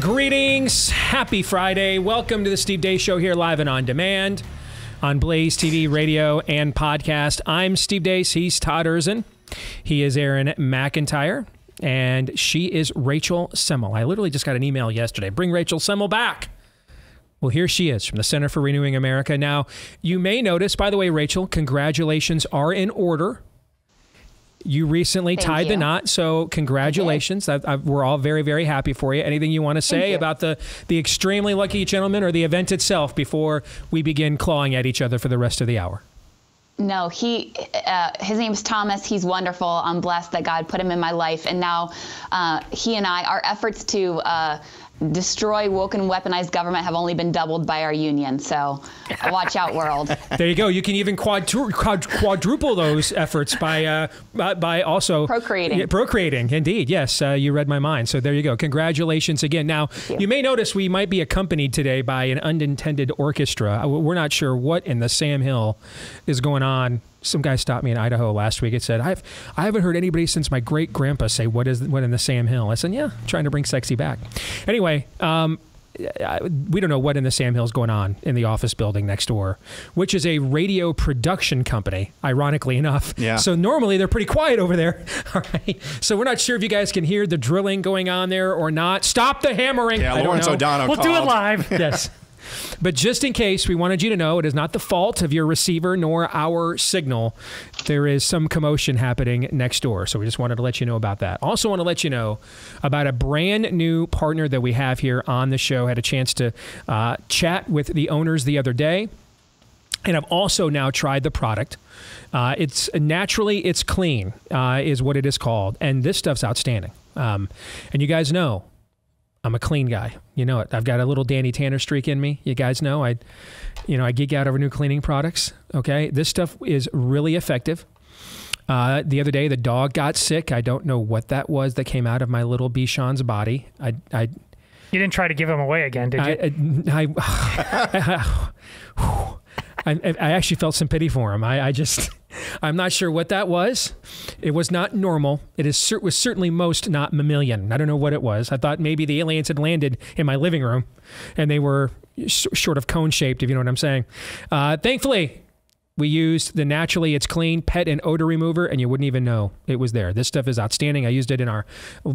Greetings. Happy Friday. Welcome to the Steve Deace Show here live and on demand on Blaze TV, radio, and podcast. I'm Steve Deace. He's Todd Erzen. He is Aaron McIntyre. And she is Rachel Semmel. I literally just got an email yesterday. Bring Rachel Semmel back. Well, here she is from the Center for Renewing America. Now, you may notice, by the way, Rachel, congratulations are in order. You recently Thank tied the knot, so congratulations. I I, we're all very, very happy for you. Anything you want to say about the, the extremely lucky gentleman or the event itself before we begin clawing at each other for the rest of the hour? No, he, uh, his name's Thomas. He's wonderful. I'm blessed that God put him in my life. And now uh, he and I, our efforts to uh, destroy woke and weaponized government have only been doubled by our union. So watch out, world. There you go. You can even quadru- quad- quadruple those efforts by uh, by- also Procreating. Procreating, indeed. Yes, uh, you read my mind. So there you go. Congratulations again. Now you. you. may notice we might be accompanied today by an unintended orchestra. Uh, We're not sure what in the Sam Hill is going on. Some guy stopped me in Idaho last week and said, "I've I haven't heard anybody since my great grandpa say what is what in the Sam Hill." I said, "Yeah, trying to bring sexy back." Anyway. Um, I- we don't know what in the Sam Hill's going on in the office building next door, which is a radio production company, ironically enough. Yeah. So normally they're pretty quiet over there. All right. So we're not sure if you guys can hear the drilling going on there or not. Stop the hammering. Yeah, I Lawrence. O'Donnell We'll do it live. yes. But just in case, we wanted you to know it is not the fault of your receiver nor our signal. There is some commotion happening next door. So we just wanted to let you know about that. Also, want to let you know about a brand new partner that we have here on the show. Had a chance to uh, chat with the owners the other day. And I've also now tried the product. Uh, it's naturally it's clean uh, is what it is called, and this stuff's outstanding. Um, and you guys know I'm a clean guy. You know it. I've got a little Danny Tanner streak in me. You guys know I, you know, I geek out over new cleaning products. Okay, this stuff is really effective. Uh, the other day, the dog got sick. I don't know what that was that came out of my little Bichon's body. I, I, You didn't try to give him away again, did you? I, I, I, I, I actually felt some pity for him. I, I just, I'm not sure what that was. It was not normal. It is was certainly most not mammalian. I don't know what it was. I thought maybe the aliens had landed in my living room, and they were sort of cone shaped, if you know what I'm saying. Uh, thankfully, we used the naturally it's clean pet and odor remover, and you wouldn't even know it was there. This stuff is outstanding. I used it in our,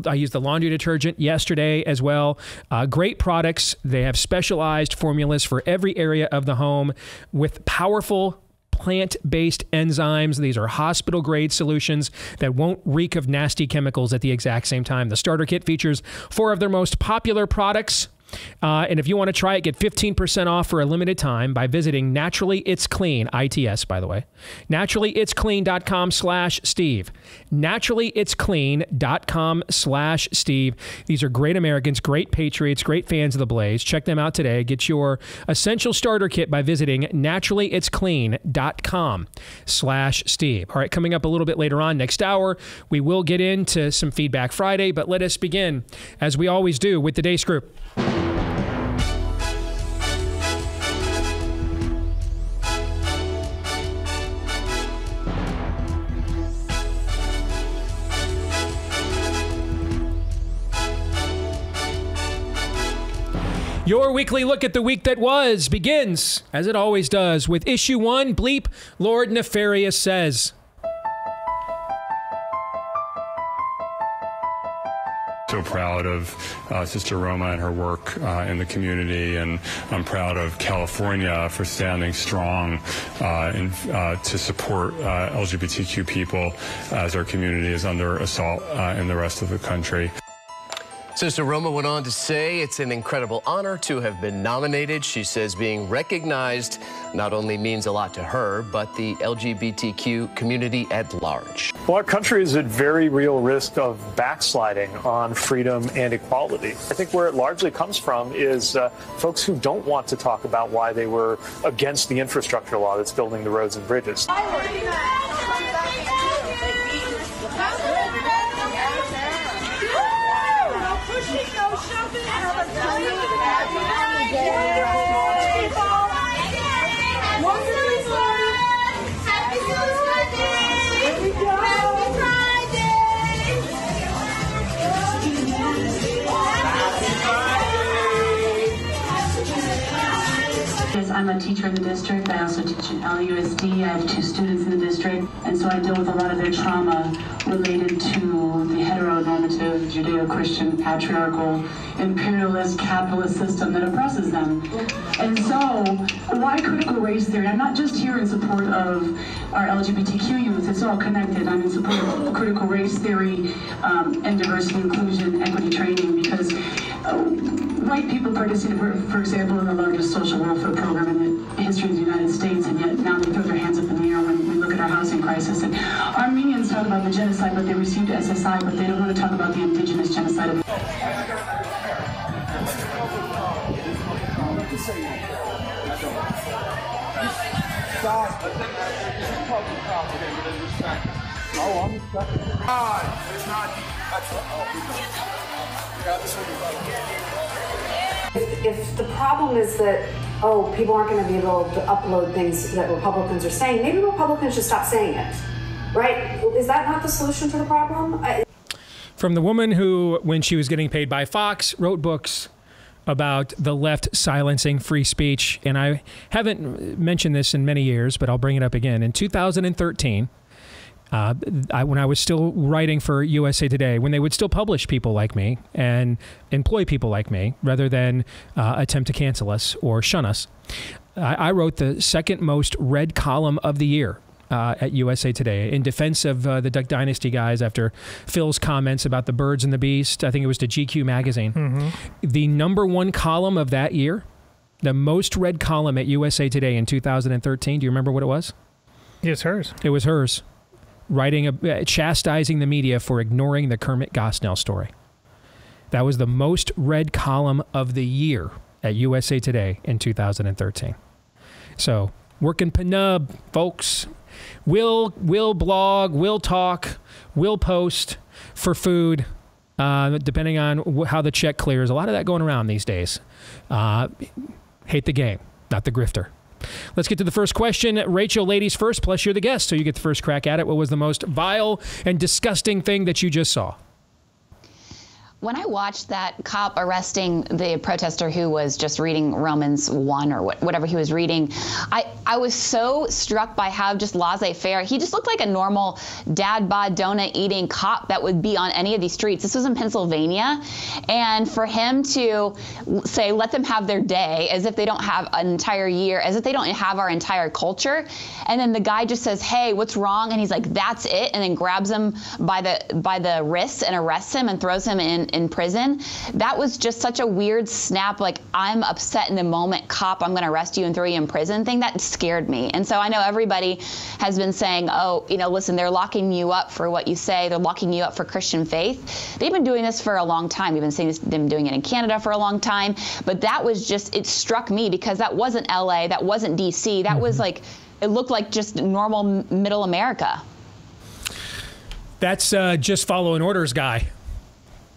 I used the laundry detergent yesterday as well. Uh, great products. They have specialized formulas for every area of the home with powerful plant based enzymes. These are hospital grade solutions that won't reek of nasty chemicals at the exact same time. The starter kit features four of their most popular products. Uh, and if you want to try it, get 15% off for a limited time by visiting Naturally It's Clean, ITS, by the way. NaturallyIt'sClean.com slash Steve. NaturallyIt'sClean.com slash Steve. These are great Americans, great patriots, great fans of the Blaze. Check them out today. Get your essential starter kit by visiting NaturallyIt'sClean.com slash Steve. All right, coming up a little bit later on next hour, we will get into some Feedback Friday, but let us begin, as we always do, with the Deace Group. Your weekly look at the week that was begins, as it always does, with issue one Bleep, Lord Nefarious says. so proud of uh, Sister Roma and her work uh, in the community, and I'm proud of California for standing strong uh, in, uh, to support uh, LGBTQ people as our community is under assault uh, in the rest of the country. Sister Roma went on to say it's an incredible honor to have been nominated. She says being recognized not only means a lot to her, but the LGBTQ community at large. Well, our country is at very real risk of backsliding on freedom and equality. I think where it largely comes from is uh, folks who don't want to talk about why they were against the infrastructure law that's building the roads and bridges. A teacher in the district. I also teach at LUSD. I have two students in the district, and so I deal with a lot of their trauma related to the heteronormative Judeo-Christian patriarchal imperialist capitalist system that oppresses them. And so, why critical race theory? I'm not just here in support of our LGBTQ youth. It's all connected. I'm in support of critical race theory um, and diversity, inclusion, equity training because uh, white people participate, for, for example, in the largest social welfare program in the history of the United States, and yet now they throw their hands up in the air when we look at our housing crisis. And Armenians talk about the genocide, but they received SSI, but they don't want to talk about the indigenous genocide. Of if the problem is that, oh, people aren't going to be able to upload things that Republicans are saying, maybe Republicans should stop saying it. Right? Is that not the solution to the problem? I, From the woman who, when she was getting paid by Fox, wrote books about the left silencing free speech. And I haven't mentioned this in many years, but I'll bring it up again. In 2013, uh, I, when I was still writing for USA Today, when they would still publish people like me and employ people like me rather than uh, attempt to cancel us or shun us, I, I, wrote the second most read column of the year. Uh, at USA Today, in defense of uh, the Duck Dynasty guys, after Phil's comments about the birds and the beast, I think it was to GQ magazine. Mm-hmm. The number one column of that year, the most read column at USA Today in 2013. Do you remember what it was? It's hers. It was hers writing a, uh, chastising the media for ignoring the Kermit Gosnell story. That was the most read column of the year at USA Today in 2013. So, working penub, folks. We'll, we'll blog, we'll talk, we'll post for food, uh, depending on how the check clears. A lot of that going around these days. Uh, hate the game, not the grifter. Let's get to the first question. Rachel, ladies first, plus you're the guest, so you get the first crack at it. What was the most vile and disgusting thing that you just saw? When I watched that cop arresting the protester who was just reading Romans 1 or whatever he was reading, I, I was so struck by how just laissez faire. He just looked like a normal dad bod donut eating cop that would be on any of these streets. This was in Pennsylvania. And for him to say, let them have their day as if they don't have an entire year, as if they don't have our entire culture. And then the guy just says, hey, what's wrong? And he's like, that's it. And then grabs him by the, by the wrists and arrests him and throws him in in prison. That was just such a weird snap, like I'm upset in the moment, cop, I'm going to arrest you and throw you in prison thing. That scared me. And so I know everybody has been saying, oh, you know, listen, they're locking you up for what you say. They're locking you up for Christian faith. They've been doing this for a long time. We've been seeing this, them doing it in Canada for a long time. But that was just, it struck me because that wasn't LA, that wasn't DC. That mm-hmm. was like, it looked like just normal middle America. That's uh, just following orders guy.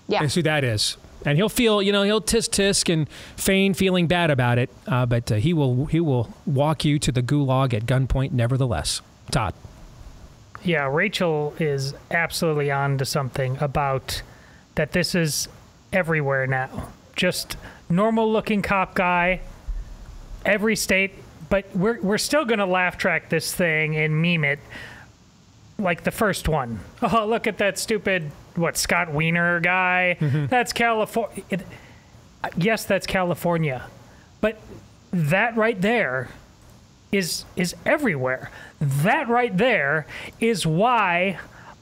Yeah. That's who that is. And he'll feel, you know, he'll tisk tisk and feign feeling bad about it, uh, but uh, he will he will walk you to the gulag at gunpoint, nevertheless. Todd. Yeah, Rachel is absolutely on to something about that. This is everywhere now. Just normal looking cop guy, every state, but we're we're still gonna laugh track this thing and meme it like the first one. Oh, look at that stupid what Scott Wiener guy. Mm-hmm. That's California. Yes, that's California, but that right there is is everywhere. That right there is why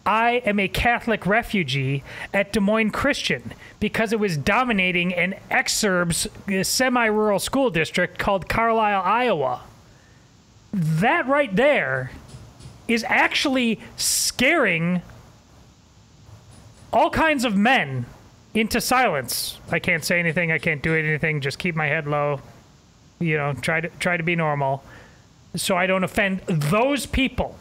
I am a Catholic refugee at Des Moines Christian because it was dominating an exurbs semi-rural school district called Carlisle, Iowa. That right there is actually scaring all kinds of men into silence. I can't say anything. I can't do anything. Just keep my head low. You know, try to try to be normal, so I don't offend those people.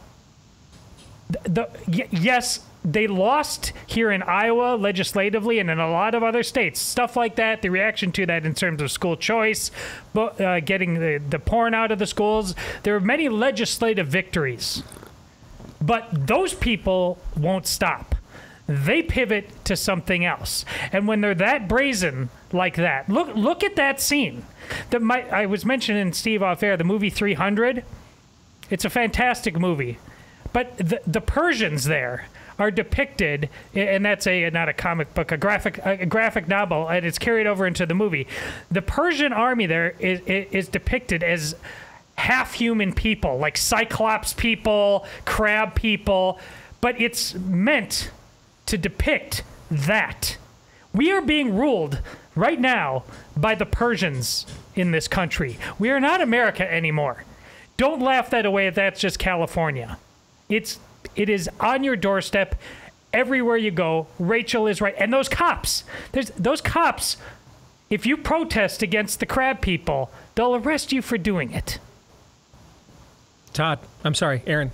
The, the yes, they lost here in Iowa legislatively and in a lot of other states. Stuff like that, the reaction to that in terms of school choice, uh, getting the, the porn out of the schools. There are many legislative victories. But those people won't stop. They pivot to something else. And when they're that brazen like that, look look at that scene. That my, I was mentioning Steve off air the movie 300. It's a fantastic movie, but the the Persians there are depicted, and that's a not a comic book, a graphic a graphic novel, and it's carried over into the movie. The Persian army there is is depicted as half human people, like Cyclops people, crab people, but it's meant to depict that. We are being ruled right now by the Persians in this country. We are not America anymore. Don't laugh that away that's just California. It's it is on your doorstep everywhere you go. Rachel is right. And those cops, there's those cops, if you protest against the crab people, they'll arrest you for doing it. Todd, I'm sorry, Aaron.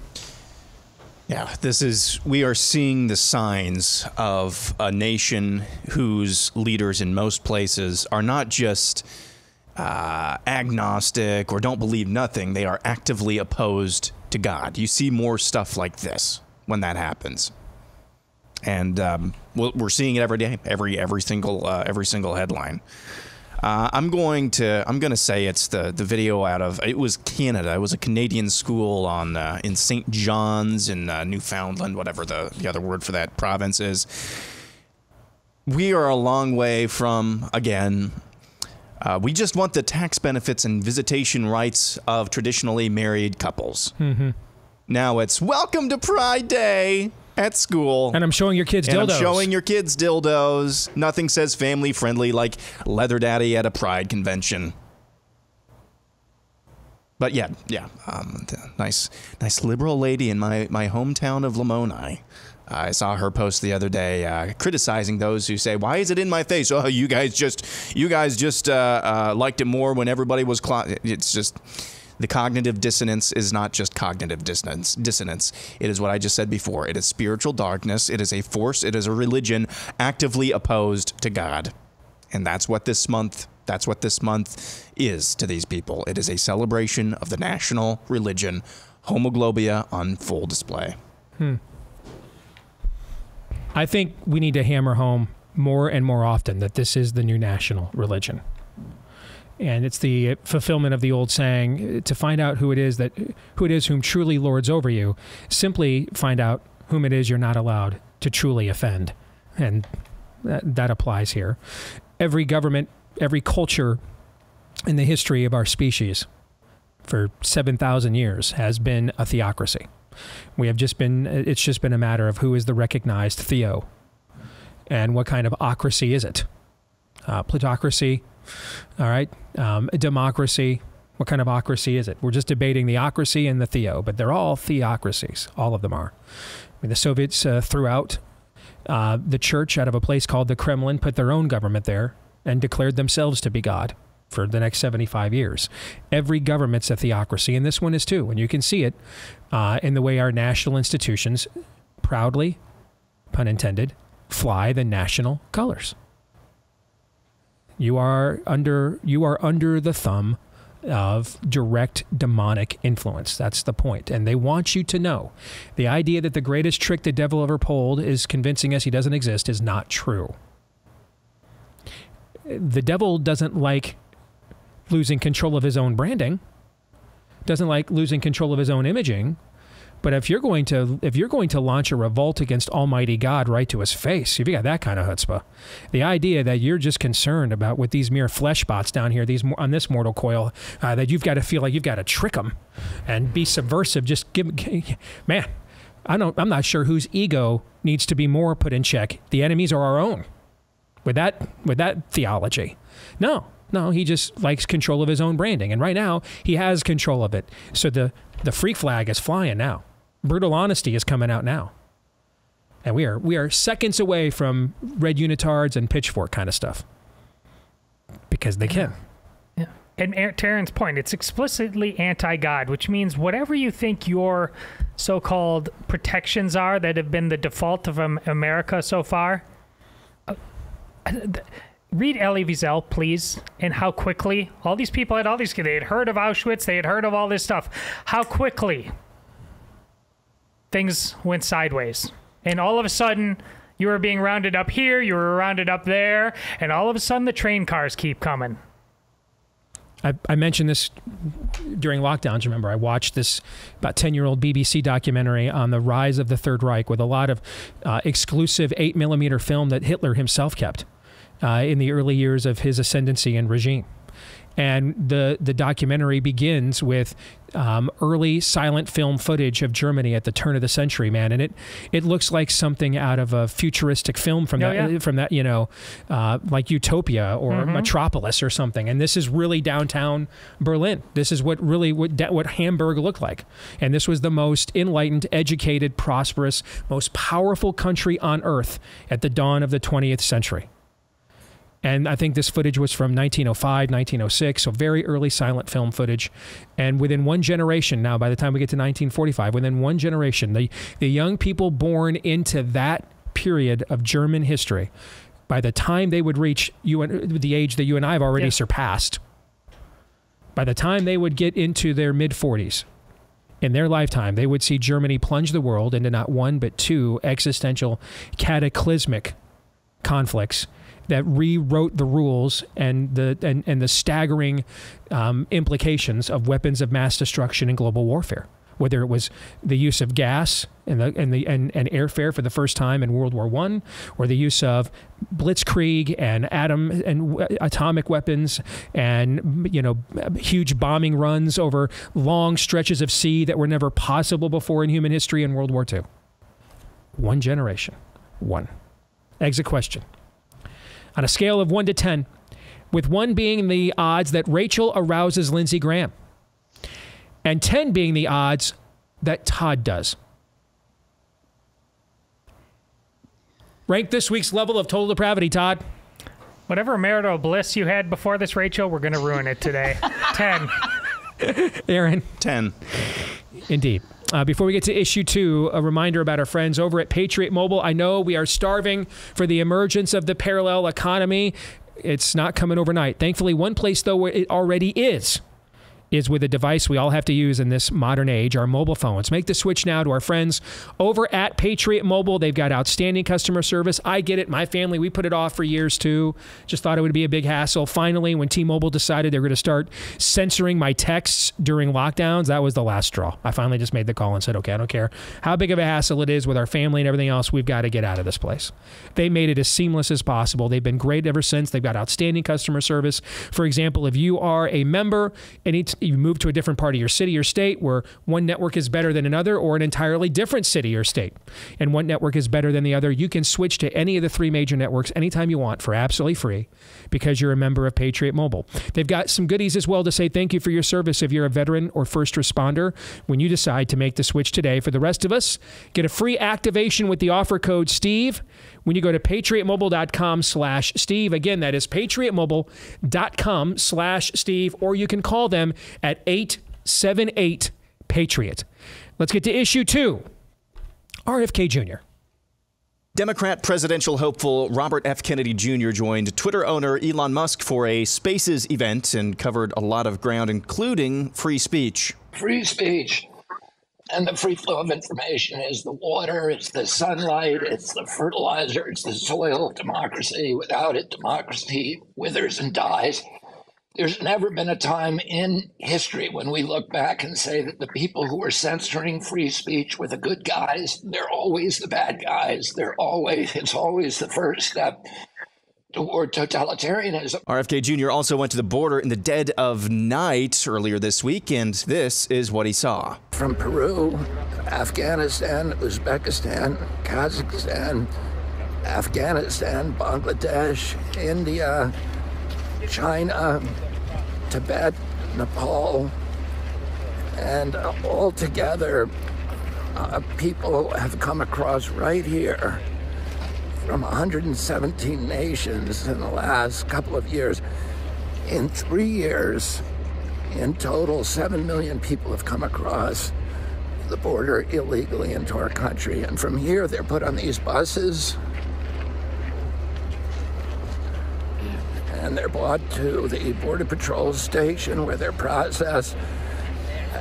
Yeah, this is, we are seeing the signs of a nation whose leaders in most places are not just uh, agnostic or don't believe nothing, they are actively opposed to God. You see more stuff like this when that happens. And um, we're seeing it every day, every every single uh, every single headline. Uh, I'm going to I'm going to say it's the the video out of it was Canada. It was a Canadian school on uh, in St. John's in uh, Newfoundland, whatever the the other word for that province is. We are a long way from again. Uh, we just want the tax benefits and visitation rights of traditionally married couples. Mm-hmm. Now it's welcome to Pride Day at school. And I'm showing your kids and dildos. I'm showing your kids dildos. Nothing says family friendly like leather daddy at a pride convention. But yeah, yeah, um, nice, nice liberal lady in my, my hometown of Lamoni. I saw her post the other day uh, criticizing those who say, "Why is it in my face?" Oh, you guys just, you guys just uh, uh, liked it more when everybody was. Cl-. It's just the cognitive dissonance is not just cognitive dissonance. Dissonance. It is what I just said before. It is spiritual darkness. It is a force. It is a religion actively opposed to God, and that's what this month. That's what this month is to these people. It is a celebration of the national religion, homoglobia on full display. Hmm. I think we need to hammer home more and more often that this is the new national religion. And it's the fulfillment of the old saying to find out who it is that who it is whom truly lords over you, simply find out whom it is you're not allowed to truly offend. And that, that applies here. Every government, every culture in the history of our species for 7,000 years has been a theocracy. We have just been, it's just been a matter of who is the recognized theo and what kind of ocracy is it? Uh, plutocracy, all right, um, democracy. What kind of ocracy is it? We're just debating the ocracy and the theo, but they're all theocracies. All of them are. I mean, the Soviets uh, threw out uh, the church out of a place called the Kremlin, put their own government there, and declared themselves to be God for the next 75 years. Every government's a theocracy, and this one is too. And you can see it uh, in the way our national institutions proudly, pun intended, fly the national colors. You are under you are under the thumb of direct demonic influence. That's the point. And they want you to know the idea that the greatest trick the devil ever pulled is convincing us he doesn't exist is not true. The devil doesn't like losing control of his own branding, doesn't like losing control of his own imaging. But if you're going to if you're going to launch a revolt against Almighty God right to his face, if you got that kind of chutzpah, the idea that you're just concerned about with these mere flesh bots down here, these on this mortal coil, uh, that you've got to feel like you've got to trick them and be subversive, just give man. I don't. I'm not sure whose ego needs to be more put in check. The enemies are our own. With that with that theology, no, no, he just likes control of his own branding. And right now, he has control of it. So the, the freak flag is flying now. Brutal honesty is coming out now. And we are we are seconds away from red unitards and pitchfork kind of stuff. Because they can. Yeah. And Taryn's point, it's explicitly anti-God, which means whatever you think your so-called protections are that have been the default of America so far, uh, read Elie Wiesel, please, and how quickly all these people had all these. They had heard of Auschwitz. They had heard of all this stuff. How quickly things went sideways, and all of a sudden, You were being rounded up here, you were rounded up there, and all of a sudden the train cars keep coming. I, I mentioned this during lockdowns. Remember, I watched this about 10 year old BBC documentary on the rise of the Third Reich with a lot of uh, exclusive 8 millimeter film that Hitler himself kept uh, in the early years of his ascendancy and regime and the the documentary begins with um, early silent film footage of Germany at the turn of the century, man, and it it looks like something out of a futuristic film from Oh, that yeah. from that you know uh, like Utopia or Mhm. Metropolis or something. And this is really downtown Berlin. This is what really what what Hamburg looked like, and this was the most enlightened, educated, prosperous, most powerful country on earth at the dawn of the 20th century. And I think this footage was from 1905, 1906, so very early silent film footage. And within one generation, now by the time we get to 1945, within one generation, the, the young people born into that period of German history, by the time they would reach you and the age that you and I have already Yeah. surpassed, by the time they would get into their mid 40s, in their lifetime, they would see Germany plunge the world into not one but two existential, cataclysmic conflicts that rewrote the rules and the and, and the staggering um, implications of weapons of mass destruction and global warfare. Whether it was the use of gas and the and the and, and airfare for the first time in World War One, or the use of blitzkrieg and atom and atomic weapons and you know huge bombing runs over long stretches of sea that were never possible before in human history in World War II. One generation, one. Exit question. On a scale of 1 to 10, with 1 being the odds that Rachel arouses Lindsey Graham, and 10 being the odds that Todd does. Rank this week's level of total depravity, Todd. Whatever marital bliss you had before this, Rachel, we're going to ruin it today. 10. Aaron. 10. Indeed. Uh, before we get to issue two, a reminder about our friends over at Patriot Mobile. I know we are starving for the emergence of the parallel economy. It's not coming overnight. Thankfully, one place, though, where it already is, is with a device we all have to use in this modern age, our mobile phones. Make the switch now to our friends over at Patriot Mobile. They've got outstanding customer service. I get it. My family, we put it off for years too. Just thought it would be a big hassle. Finally, when T-Mobile decided they were going to start censoring my texts during lockdowns, that was the last straw. I finally just made the call and said, okay, I don't care how big of a hassle it is with our family and everything else. We've got to get out of this place. They made it as seamless as possible. They've been great ever since. They've got outstanding customer service. For example, if you are a member and it's- you move to a different part of your city or state where one network is better than another, or an entirely different city or state, and one network is better than the other, you can switch to any of the three major networks anytime you want for absolutely free because you're a member of Patriot Mobile. They've got some goodies as well to say thank you for your service if you're a veteran or first responder when you decide to make the switch today. For the rest of us, get a free activation with the offer code STEVE when you go to patriotmobile.com slash Steve. Again, that is patriotmobile.com slash Steve, or you can call them at 878 Patriot. Let's get to issue two. RFK Jr. Democrat presidential hopeful Robert F. Kennedy Jr. joined Twitter owner Elon Musk for a Spaces event and covered a lot of ground, including free speech. free speech and the free flow of information is the water, it's the sunlight, it's the fertilizer, it's the soil of democracy. Without it, democracy withers and dies. There's never been a time in history when we look back and say that the people who are censoring free speech were the good guys. They're always the bad guys. They're always, it's always the first step toward totalitarianism. RFK Jr. also went to the border in the dead of night earlier this week, and this is what he saw. from Peru, Afghanistan, Uzbekistan, Kazakhstan, Afghanistan, Bangladesh, India, China, Tibet, Nepal, and all together, uh, people have come across right here from 117 nations in the last couple of years. In three years, in total, 7 million people have come across the border illegally into our country. And from here, they're put on these buses and they're brought to the Border Patrol station where they're processed.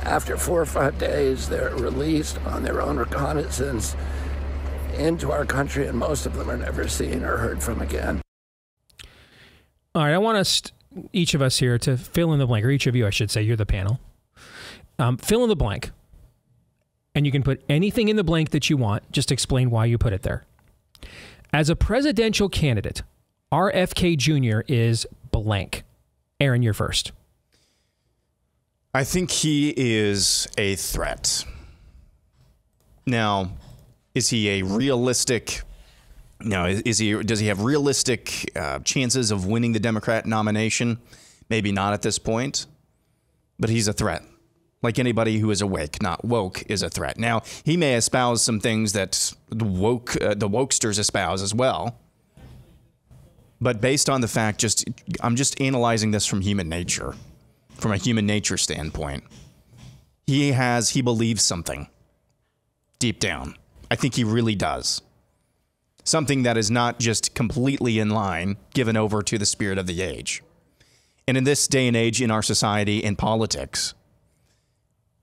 After four or five days, they're released on their own reconnaissance into our country, and most of them are never seen or heard from again. All right, I want us, each of us here, to fill in the blank, or each of you, I should say, you're the panel. Um, fill in the blank, and you can put anything in the blank that you want. Just explain why you put it there. As a presidential candidate, RFK Jr. is blank. Aaron, you're first. I think he is a threat. Now, is he a realistic? No, is, is he? Does he have realistic uh, chances of winning the Democrat nomination? Maybe not at this point, but he's a threat. Like anybody who is awake, not woke, is a threat. Now he may espouse some things that the woke, uh, the wokesters espouse as well. But based on the fact, just I'm just analyzing this from human nature, from a human nature standpoint. He has, he believes something deep down. I think he really does. Something that is not just completely in line, given over to the spirit of the age. And in this day and age in our society in politics,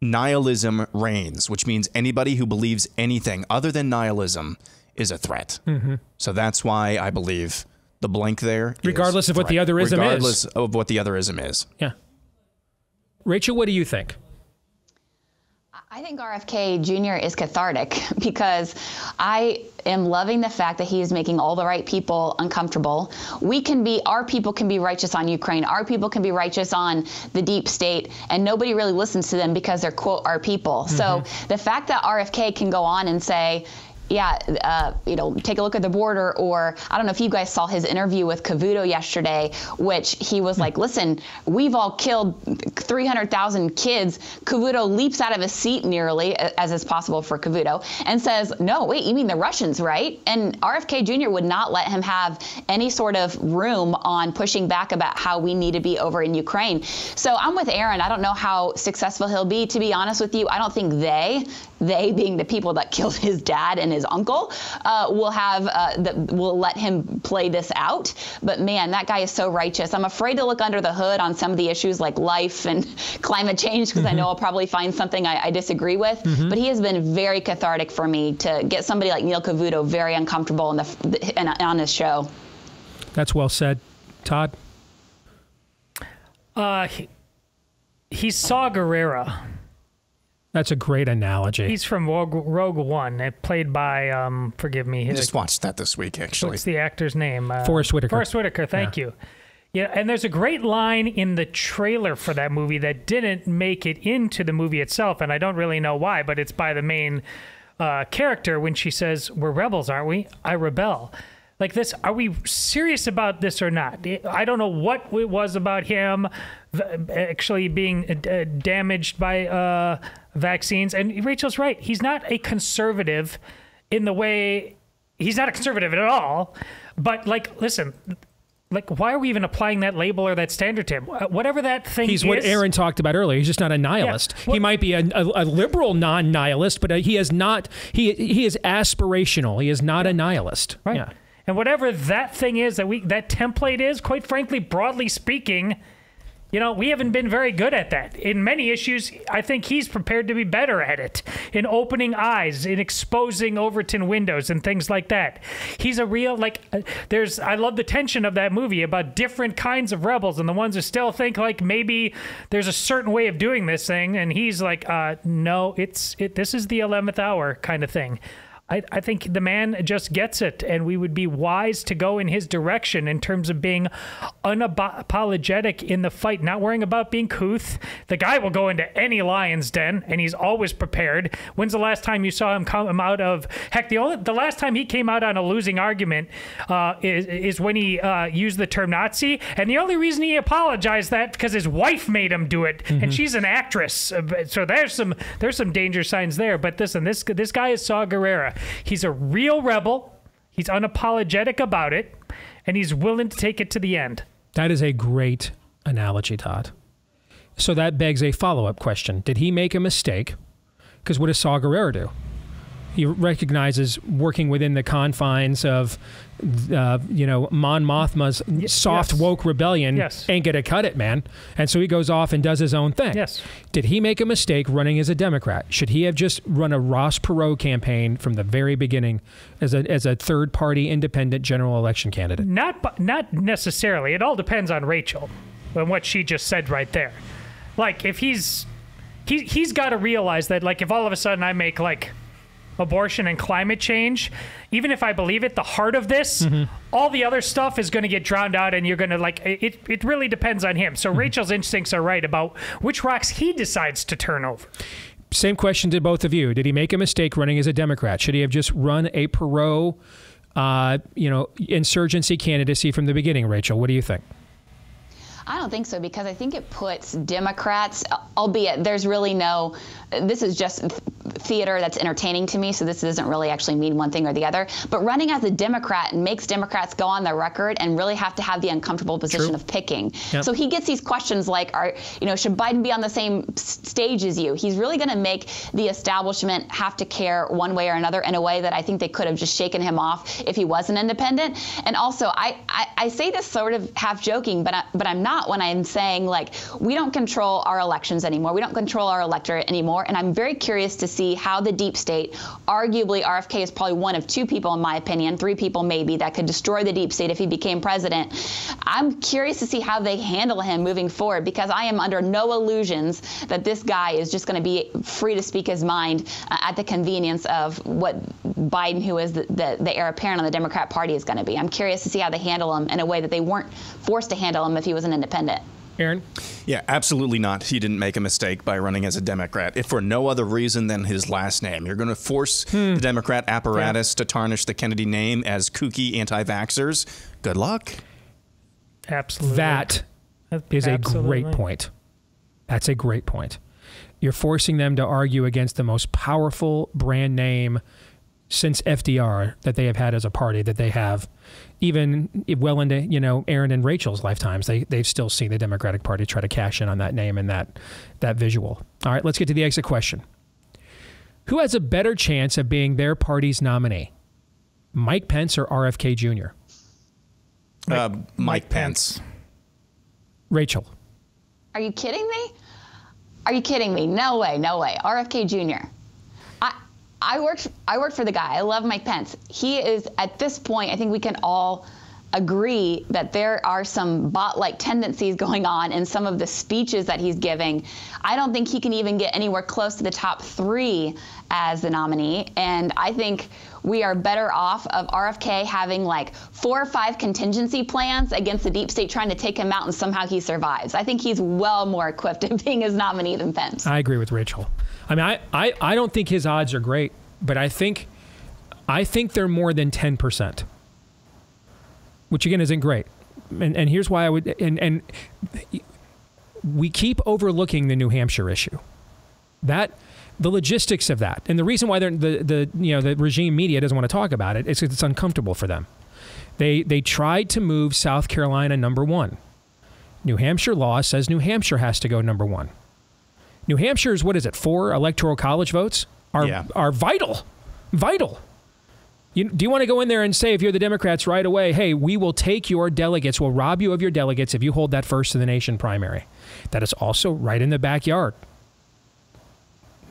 nihilism reigns, which means anybody who believes anything other than nihilism is a threat. Mm-hmm. So that's why I believe the blank there. Regardless of what the threat. otherism is. Regardless of what the otherism is. Yeah. Rachel, what do you think? I think RFK Jr. is cathartic because I am loving the fact that he is making all the right people uncomfortable. We can be, our people can be righteous on Ukraine. Our people can be righteous on the deep state, and nobody really listens to them because they're, quote, our people. So mm-hmm. the fact that RFK can go on and say, yeah, uh, you know, take a look at the border. Or I don't know if you guys saw his interview with Cavuto yesterday, which he was like, listen, we've all killed 300,000 kids. Cavuto leaps out of his seat nearly, as is possible for Cavuto, and says, no, wait, you mean the Russians, right? And RFK Jr. would not let him have any sort of room on pushing back about how we need to be over in Ukraine. So I'm with Aaron. I don't know how successful he'll be. To be honest with you, I don't think they, they being the people that killed his dad and his uncle, uh, will have uh, the, will let him play this out. But man, that guy is so righteous. I'm afraid to look under the hood on some of the issues like life and climate change because I know I'll probably find something I, I disagree with. Mhm. But he has been very cathartic for me to get somebody like Neil Cavuto very uncomfortable in the in, on this show. That's well said. Todd? Uh, he, he's Saw Gerrera. That's a great analogy. He's from Rogue, Rogue One, uh, played by um, forgive me. I just watched that this week, actually. What's the actor's name? Uh, Forest Whitaker. Forest Whitaker. Thank you. Yeah, and there's a great line in the trailer for that movie that didn't make it into the movie itself, and I don't really know why, but it's by the main uh, character when she says, "We're rebels, aren't we? I rebel." Like this, are we serious about this or not? I don't know what it was about him actually being uh, damaged by uh, vaccines. And Rachel's right; he's not a conservative in the way he's not a conservative at all. But like, listen, like, why are we even applying that label or that standard to him? Uh, Whatever that thing is. He's is, what Aaron talked about earlier. He's just not a nihilist. he might be a, a, a liberal non-nihilist, but uh, he is not. He he is aspirational. He is not a nihilist. Right. Yeah. And whatever that thing is that we that template is, quite frankly, broadly speaking, you know, we haven't been very good at that. In many issues, I think he's prepared to be better at it. In opening eyes, in exposing Overton windows and things like that. He's a real like uh, there's I love the tension of that movie about different kinds of rebels and the ones who still think like maybe there's a certain way of doing this thing and he's like uh no, it's it this is the 11th hour kind of thing. I, I think the man just gets it, and we would be wise to go in his direction in terms of being unapologetic in the fight, not worrying about being couth. The guy will go into any lion's den, and he's always prepared. When's the last time you saw him come out of? Heck, the only the last time he came out on a losing argument uh, is is when he uh, used the term Nazi, and the only reason he apologized that because his wife made him do it, and she's an actress. Uh, So there's some there's some danger signs there. But listen, this this guy is Saw Gerrera. He's a real rebel. He's unapologetic about it, and he's willing to take it to the end. That is a great analogy, Todd. So that begs a follow-up question: Did he make a mistake? Because what does Saw do? He recognizes working within the confines of, uh, you know, Mon Mothma's soft yes. woke rebellion Yes. ain't gonna cut it, man. And so he goes off and does his own thing. Yes. Did he make a mistake running as a Democrat? Should he have just run a Ross Perot campaign from the very beginning as a as a third party independent general election candidate? Not not necessarily. It all depends on Rachel and what she just said right there. Like if he's he he's got to realize that like if all of a sudden I make like abortion and climate change, even if I believe it, the heart of this, all the other stuff is going to get drowned out, and you're going to like it. It really depends on him. So Rachel's instincts are right about which rocks he decides to turn over. Same question to both of you. Did he make a mistake running as a Democrat? Should he have just run a Perot, uh, you know, insurgency candidacy from the beginning? Rachel, what do you think? I don't think so because I think it puts Democrats, albeit there's really no, this is just theater that's entertaining to me, so this doesn't really actually mean one thing or the other. But running as a Democrat makes Democrats go on their record and really have to have the uncomfortable position True. of picking. Yep. So he gets these questions like, are you know, should Biden be on the same stage as you? He's really going to make the establishment have to care one way or another in a way that I think they could have just shaken him off if he was an independent. And also, I I, I say this sort of half joking, but I, but I'm not when I'm saying like we don't control our elections anymore. We don't control our electorate anymore. And I'm very curious to see how the deep state, arguably RFK is probably one of two people in my opinion, three people maybe that could destroy the deep state if he became president. I'm curious to see how they handle him moving forward because I am under no illusions that this guy is just going to be free to speak his mind uh, at the convenience of what Biden, who is the, the, the heir apparent on the Democrat Party, is going to be. I'm curious to see how they handle him in a way that they weren't forced to handle him if he was an independent. Aaron? Yeah, absolutely not. He didn't make a mistake by running as a Democrat, if for no other reason than his last name. You're going to force hmm. the Democrat apparatus to tarnish the Kennedy name as kooky anti vaxxers. Good luck. Absolutely. That is a great point. That's a great point. You're forcing them to argue against the most powerful brand name since FDR that they have had as a party that they have even well into you know Aaron and Rachel's lifetimes they they've still seen the Democratic Party try to cash in on that name and that that visual. All right, let's get to the exit question. Who has a better chance of being their party's nominee? Mike Pence or RFK Jr.? Uh, Mike, Pence. Rachel. Are you kidding me? Are you kidding me? No way, no way. RFK Jr. I worked I worked for the guy. I love Mike Pence. He is at this point, I think we can all agree that there are some bot-like tendencies going on in some of the speeches that he's giving. I don't think he can even get anywhere close to the top 3 as the nominee and I think we are better off of RFK having like four or five contingency plans against the deep state trying to take him out and somehow he survives. I think he's well more equipped of being his nominee than Pence. I agree with Rachel. I mean, I, I, I don't think his odds are great, but I think I think they're more than ten percent, which again isn't great. And and here's why I would and and we keep overlooking the New Hampshire issue. That the logistics of that, and the reason why the the you know the regime media doesn't want to talk about it is 'cause it's uncomfortable for them. They they tried to move South Carolina number one. New Hampshire law says New Hampshire has to go number one. New Hampshire's what is it? Four electoral college votes are Yeah. are vital, vital. You, do you want to go in there and say if you're the Democrats right away, hey, we will take your delegates, we'll rob you of your delegates if you hold that first in the nation primary. That is also right in the backyard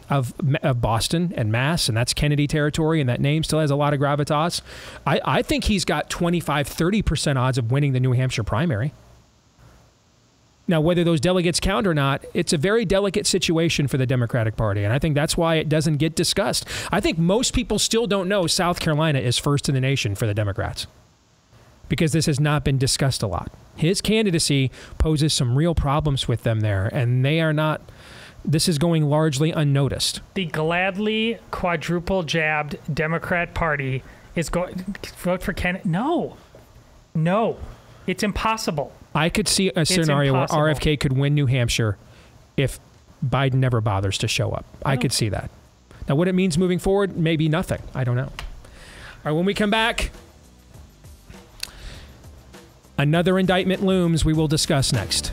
of, of Boston and Mass, and that's Kennedy territory, and that name still has a lot of gravitas. I, I think he's got 25, 30% odds of winning the New Hampshire primary. Now, whether those delegates count or not, it's a very delicate situation for the Democratic Party. And I think that's why it doesn't get discussed. I think most people still don't know South Carolina is first in the nation for the Democrats because this has not been discussed a lot. His candidacy poses some real problems with them there, and they are not, this is going largely unnoticed. The gladly quadruple jabbed Democrat Party is going vote for Ken. No, no, it's impossible. I could see a scenario where. RFK could win New Hampshire if Biden never bothers to show up. I could see that. Now, what it means moving forward, maybe nothing. I don't know. All right, when we come back, another indictment looms we will discuss next.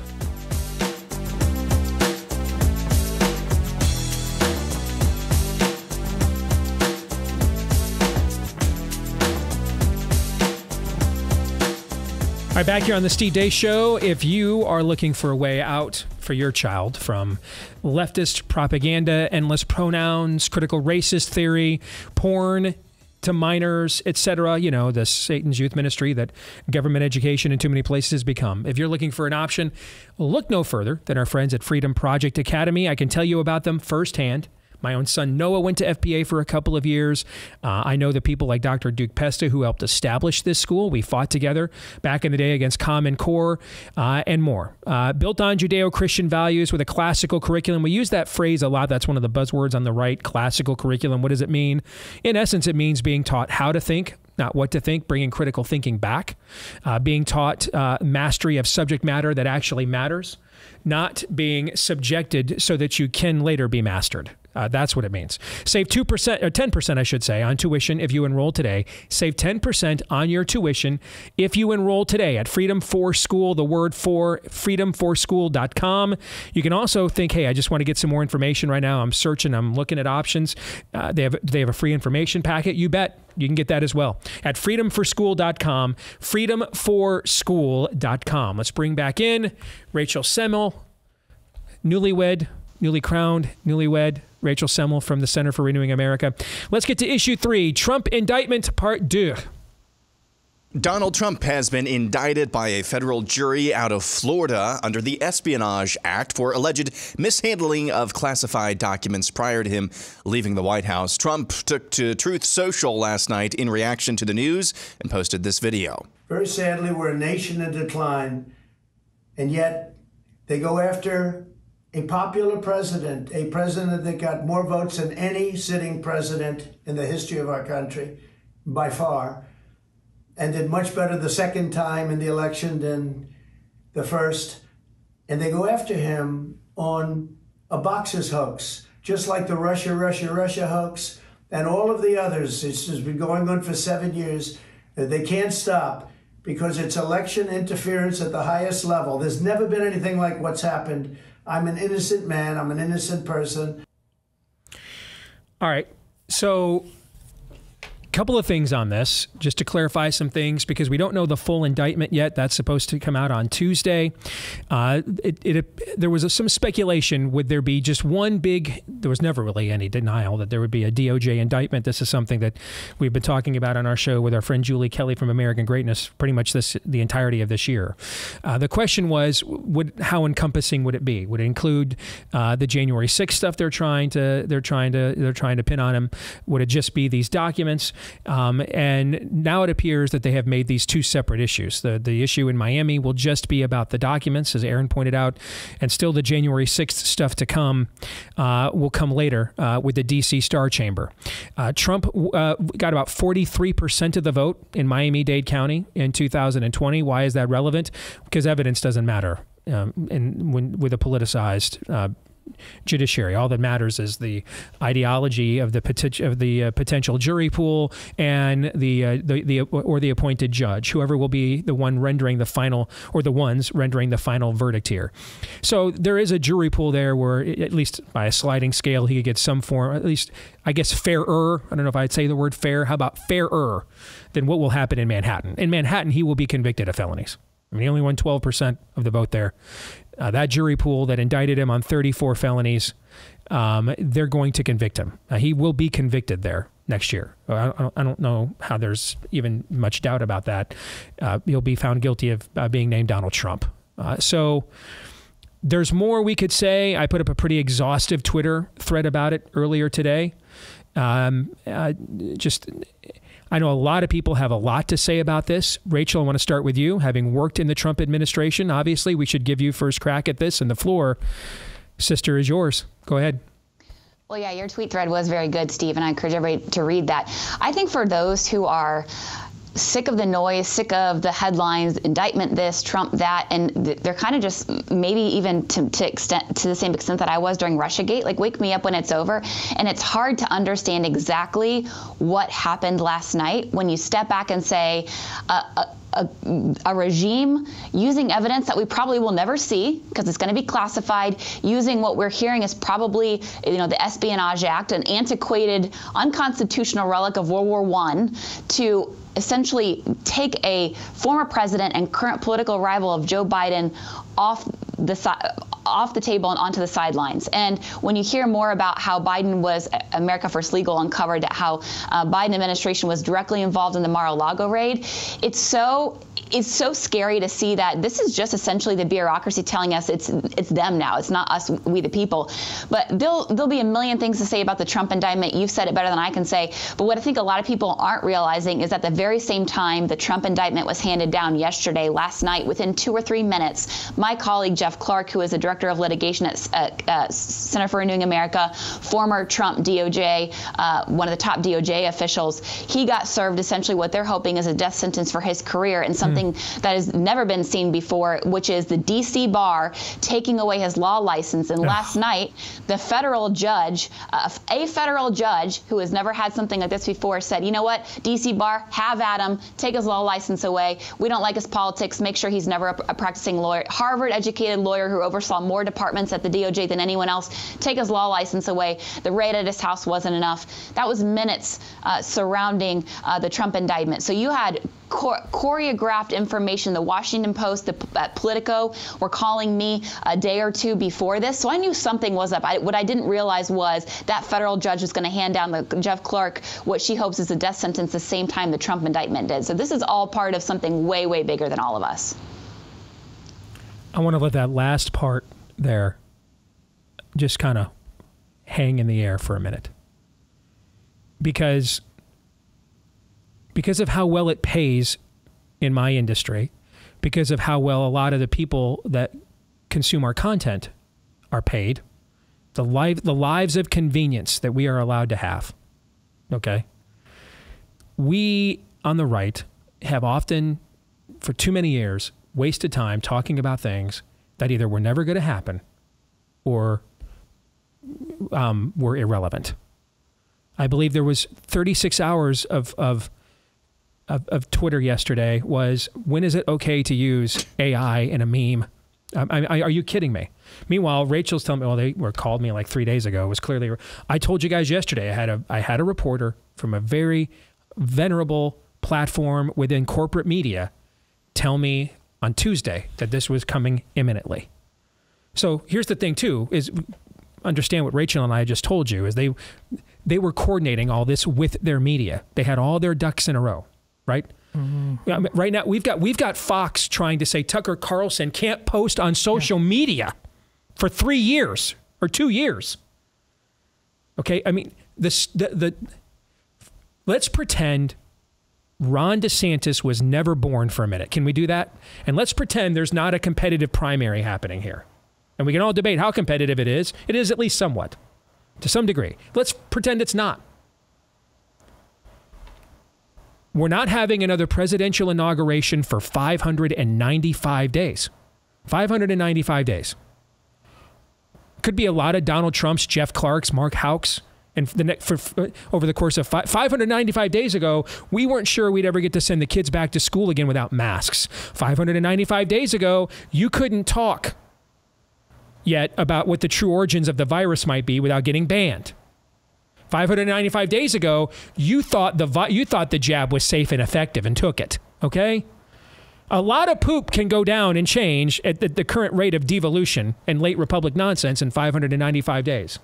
All right, back here on the Steve Deace Show. If you are looking for a way out for your child from leftist propaganda, endless pronouns, critical racist theory, porn, to minors, etc. You know, the Satan's Youth Ministry that government education in too many places has become. If you're looking for an option, look no further than our friends at Freedom Project Academy. I can tell you about them firsthand. My own son Noah went to FPA for a couple of years. Uh, I know the people like Dr. Duke Pesta who helped establish this school. We fought together back in the day against Common Core uh, and more. Uh, built on Judeo Christian values with a classical curriculum. We use that phrase a lot. That's one of the buzzwords on the right classical curriculum. What does it mean? In essence, it means being taught how to think, not what to think, bringing critical thinking back, uh, being taught uh, mastery of subject matter that actually matters, not being subjected so that you can later be mastered. Uh, that's what it means. Save 2%, or 10%, I should say, on tuition if you enroll today. Save 10% on your tuition if you enroll today at Freedom for School, the word for freedomforschool.com. You can also think, hey, I just want to get some more information right now. I'm searching, I'm looking at options. Uh, they, have, they have a free information packet. You bet. You can get that as well at freedomforschool.com, freedomforschool.com. Let's bring back in Rachel Semmel, newlywed, newly crowned, newlywed, Rachel Semmel from the Center for Renewing America. Let's get to issue three Trump indictment part two. Donald Trump has been indicted by a federal jury out of Florida under the Espionage Act for alleged mishandling of classified documents prior to him leaving the White House. Trump took to Truth Social last night in reaction to the news and posted this video. Very sadly, we're a nation in decline, and yet they go after a popular president, a president that got more votes than any sitting president in the history of our country by far, and did much better the second time in the election than the first. And they go after him on a boxes hoax, just like the Russia, Russia, Russia hoax and all of the others. It's has been going on for seven years. They can't stop because it's election interference at the highest level. There's never been anything like what's happened I'm an innocent man. I'm an innocent person. All right. So couple of things on this, just to clarify some things, because we don't know the full indictment yet. That's supposed to come out on Tuesday. Uh, it, it, there was a, some speculation would there be just one big? There was never really any denial that there would be a DOJ indictment. This is something that we've been talking about on our show with our friend Julie Kelly from American Greatness, pretty much this the entirety of this year. Uh, the question was, would how encompassing would it be? Would it include uh, the January 6th stuff they're trying to they're trying to they're trying to pin on him? Would it just be these documents? Um, and now it appears that they have made these two separate issues. The, the issue in Miami will just be about the documents, as Aaron pointed out, and still the January 6th stuff to come uh, will come later uh, with the D.C. Star Chamber. Uh, Trump uh, got about 43% of the vote in Miami Dade County in 2020. Why is that relevant? Because evidence doesn't matter. Um, and when with a politicized uh, judiciary. All that matters is the ideology of the potential of the uh, potential jury pool and the, uh, the the or the appointed judge, whoever will be the one rendering the final or the ones rendering the final verdict here. So there is a jury pool there where, at least by a sliding scale, he could get some form, at least I guess fairer. I don't know if I'd say the word fair. How about fairer than what will happen in Manhattan? In Manhattan, he will be convicted of felonies. I mean, he only won 12% of the vote there uh, that jury pool that indicted him on 34 felonies, um, they're going to convict him. Uh, he will be convicted there next year. I don't, I don't, know how there's even much doubt about that. Uh, he'll be found guilty of uh, being named Donald Trump. Uh, so there's more we could say. I put up a pretty exhaustive Twitter thread about it earlier today. Um, uh, just I know a lot of people have a lot to say about this. Rachel, I want to start with you. Having worked in the Trump administration, obviously, we should give you first crack at this, and the floor, sister, is yours. Go ahead. Well, yeah, your tweet thread was very good, Steve, and I encourage everybody to read that. I think for those who are sick of the noise, sick of the headlines, indictment this, Trump that, and they're kind of just maybe even to, to extent to the same extent that I was during RussiaGate. Like, wake me up when it's over, and it's hard to understand exactly what happened last night when you step back and say. Uh, uh, a, a, regime using evidence that we probably will never see because it's going to be classified, using what we're hearing is probably, you know, the Espionage Act, an antiquated, unconstitutional relic of World War I, to essentially take a former president and current political rival of Joe Biden off the side off the table and onto the sidelines. And when you hear more about how Biden was America First Legal uncovered how uh, Biden administration was directly involved in the Mar-a-Lago raid, it's so it's so scary to see that this is just essentially the bureaucracy telling us it's it's them now. It's not us, we the people. But there'll there'll be a million things to say about the Trump indictment. You've said it better than I can say. But what I think a lot of people aren't realizing is that the very same time the Trump indictment was handed down yesterday, last night, within two or three minutes, my colleague Jeff Clark, who is the director of litigation at uh, uh, Center for Renewing America, former Trump DOJ, uh, one of the top DOJ officials, he got served essentially what they're hoping is a death sentence for his career and something. Mm something that has never been seen before, which is the D.C. bar taking away his law license. And last night, the federal judge, uh, a federal judge who has never had something like this before, said, you know what, D.C. bar, have at him, take his law license away. We don't like his politics. Make sure he's never a, a practicing lawyer. Harvard educated lawyer who oversaw more departments at the DOJ than anyone else. Take his law license away. The raid at his house wasn't enough. That was minutes uh, surrounding uh, the Trump indictment. So you had choreographed information. The Washington Post, the uh, Politico were calling me a day or two before this, so I knew something was up. I, what I didn't realize was that federal judge was going to hand down the Jeff Clark what she hopes is a death sentence the same time the Trump indictment did. So this is all part of something way, way bigger than all of us. I want to let that last part there just kind of hang in the air for a minute. Because because of how well it pays in my industry, because of how well a lot of the people that consume our content are paid, the life the lives of convenience that we are allowed to have. Okay? We on the right have often for too many years wasted time talking about things that either were never going to happen or um, were irrelevant. I believe there was 36 hours of, of of, of Twitter yesterday was when is it okay to use AI in a meme? Um, I, I, are you kidding me? Meanwhile, Rachel's telling me, well, they were called me like three days ago. It was clearly, I told you guys yesterday, I had a, I had a reporter from a very venerable platform within corporate media tell me on Tuesday that this was coming imminently. So here's the thing too, is understand what Rachel and I just told you is they, they were coordinating all this with their media. They had all their ducks in a row right? Mm-hmm. Right now, we've got we've got Fox trying to say Tucker Carlson can't post on social yeah. media for three years or two years. Okay, I mean this the, the let's pretend Ron DeSantis was never born for a minute. Can we do that? And let's pretend there's not a competitive primary happening here. And we can all debate how competitive it is. It is at least somewhat, to some degree. Let's pretend it's not. We're not having another presidential inauguration for 595 days. 595 days. Could be a lot of Donald Trump's, Jeff Clark's, Mark Houck's. And the next, for, for, over the course of five, 595 days ago, we weren't sure we'd ever get to send the kids back to school again without masks. 595 days ago, you couldn't talk yet about what the true origins of the virus might be without getting banned. 595 days ago, you thought the you thought the jab was safe and effective and took it. Okay? A lot of poop can go down and change at the, the current rate of devolution and late republic nonsense in 595 days.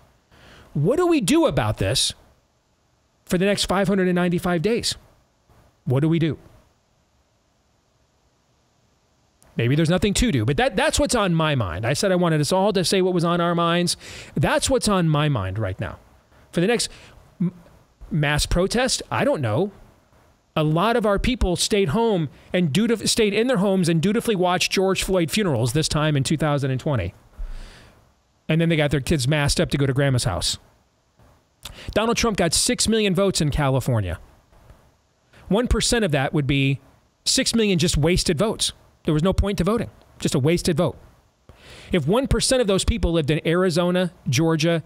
What do we do about this for the next 595 days? What do we do? Maybe there's nothing to do, but that, that's what's on my mind. I said I wanted us all to say what was on our minds. That's what's on my mind right now for the next mass protest? I don't know. A lot of our people stayed home and dutif- stayed in their homes and dutifully watched George Floyd funerals this time in 2020. And then they got their kids masked up to go to grandma's house. Donald Trump got 6 million votes in California. 1% of that would be 6 million just wasted votes. There was no point to voting, just a wasted vote. If 1% of those people lived in Arizona, Georgia,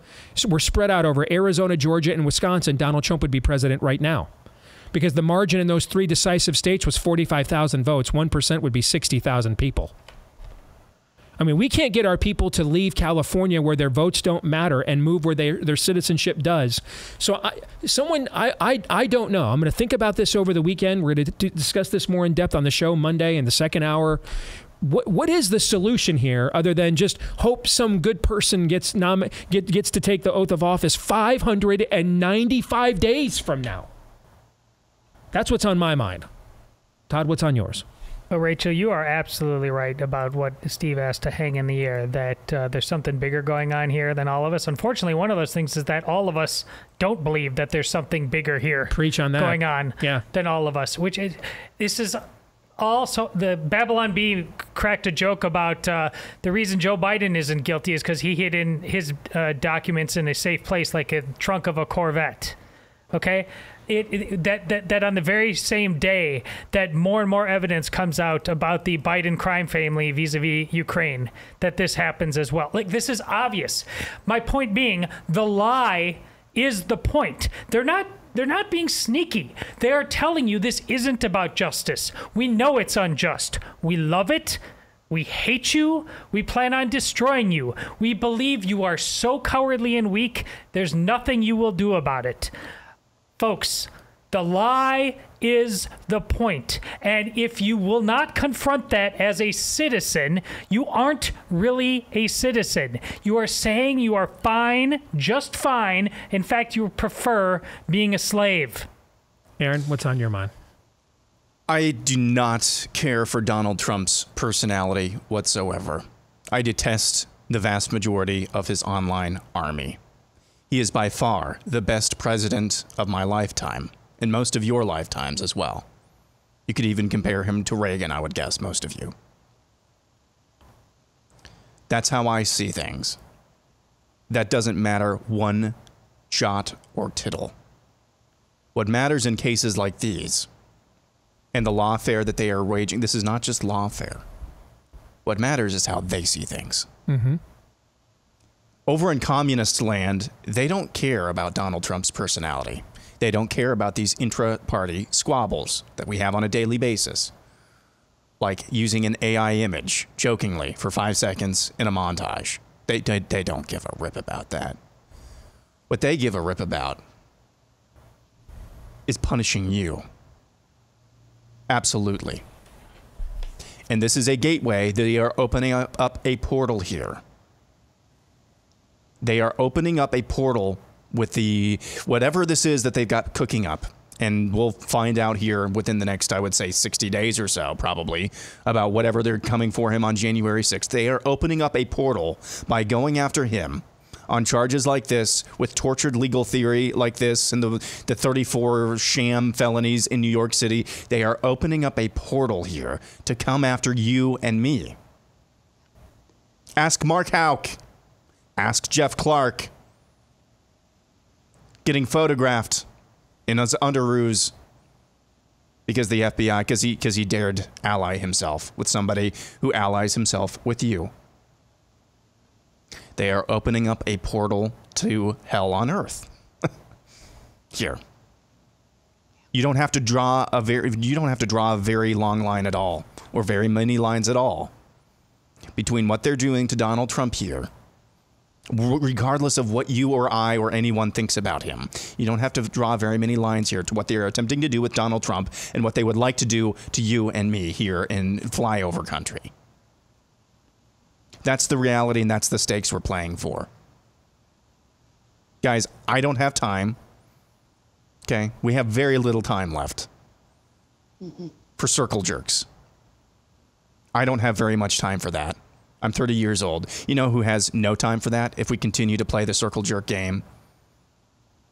were spread out over Arizona, Georgia, and Wisconsin, Donald Trump would be president right now. Because the margin in those three decisive states was 45,000 votes. 1% would be 60,000 people. I mean, we can't get our people to leave California where their votes don't matter and move where they, their citizenship does. So, I, someone, I, I, I don't know. I'm going to think about this over the weekend. We're going to discuss this more in depth on the show Monday in the second hour. What, what is the solution here other than just hope some good person gets nom- get, gets to take the oath of office 595 days from now? That's what's on my mind. Todd, what's on yours? But Rachel, you are absolutely right about what Steve asked to hang in the air. That uh, there's something bigger going on here than all of us. Unfortunately, one of those things is that all of us don't believe that there's something bigger here. Preach on that. going on. Yeah. Than all of us. Which is, this is also the Babylon Bee cracked a joke about uh, the reason Joe Biden isn't guilty is because he hid in his uh, documents in a safe place, like a trunk of a Corvette. Okay, it, it, that, that that on the very same day that more and more evidence comes out about the Biden crime family vis-a-vis Ukraine, that this happens as well. Like this is obvious. My point being, the lie is the point. They're not they're not being sneaky. They are telling you this isn't about justice. We know it's unjust. We love it. We hate you. We plan on destroying you. We believe you are so cowardly and weak, there's nothing you will do about it. Folks, the lie is the point. And if you will not confront that as a citizen, you aren't really a citizen. You are saying you are fine, just fine. In fact, you prefer being a slave. Aaron, what's on your mind? I do not care for Donald Trump's personality whatsoever. I detest the vast majority of his online army. He is by far the best president of my lifetime, and most of your lifetimes as well. You could even compare him to Reagan, I would guess, most of you. That's how I see things. That doesn't matter one jot or tittle. What matters in cases like these and the lawfare that they are waging, this is not just lawfare. What matters is how they see things. Mm-hmm. Over in communist land, they don't care about Donald Trump's personality. They don't care about these intra party squabbles that we have on a daily basis. Like using an AI image jokingly for five seconds in a montage. They, they, they don't give a rip about that. What they give a rip about is punishing you. Absolutely. And this is a gateway. They are opening up a portal here. They are opening up a portal with the whatever this is that they've got cooking up. And we'll find out here within the next, I would say, 60 days or so, probably, about whatever they're coming for him on January 6th. They are opening up a portal by going after him on charges like this, with tortured legal theory like this, and the, the 34 sham felonies in New York City. They are opening up a portal here to come after you and me. Ask Mark Houck. Ask Jeff Clark. Getting photographed in his underoos because the FBI, because he, because he dared ally himself with somebody who allies himself with you. They are opening up a portal to hell on earth. Here. You don't have to draw a very you don't have to draw a very long line at all or very many lines at all between what they're doing to Donald Trump here regardless of what you or I or anyone thinks about him. You don't have to draw very many lines here to what they're attempting to do with Donald Trump and what they would like to do to you and me here in flyover country. That's the reality and that's the stakes we're playing for. Guys, I don't have time. Okay? We have very little time left mm-hmm. for circle jerks. I don't have very much time for that. I'm 30 years old. You know who has no time for that if we continue to play the circle jerk game?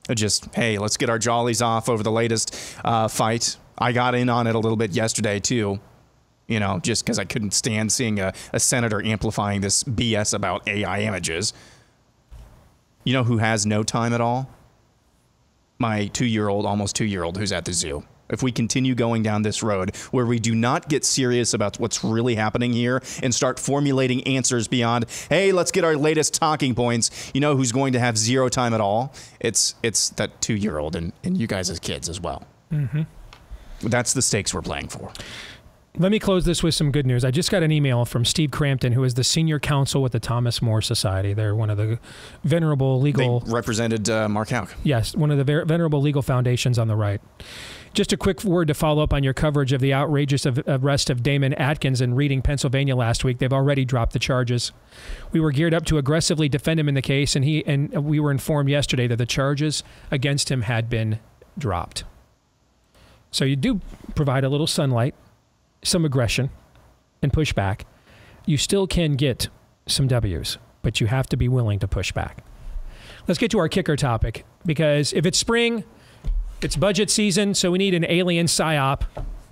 Just, hey, let's get our jollies off over the latest uh, fight. I got in on it a little bit yesterday, too. You know, just because I couldn't stand seeing a, a senator amplifying this BS about AI images. You know who has no time at all? My two year old, almost two year old, who's at the zoo if we continue going down this road where we do not get serious about what's really happening here and start formulating answers beyond, hey, let's get our latest talking points, you know who's going to have zero time at all? It's it's that two year old and, and you guys as kids as well. Mm-hmm. That's the stakes we're playing for. Let me close this with some good news. I just got an email from Steve Crampton, who is the senior counsel with the Thomas More Society. They're one of the venerable legal. They represented uh, Mark Houck. Yes, one of the ver- venerable legal foundations on the right. Just a quick word to follow up on your coverage of the outrageous of, arrest of Damon Atkins in Reading, Pennsylvania last week. They've already dropped the charges. We were geared up to aggressively defend him in the case, and he and we were informed yesterday that the charges against him had been dropped. So you do provide a little sunlight some aggression and push back, you still can get some W's, but you have to be willing to push back. Let's get to our kicker topic because if it's spring, it's budget season, so we need an alien psyop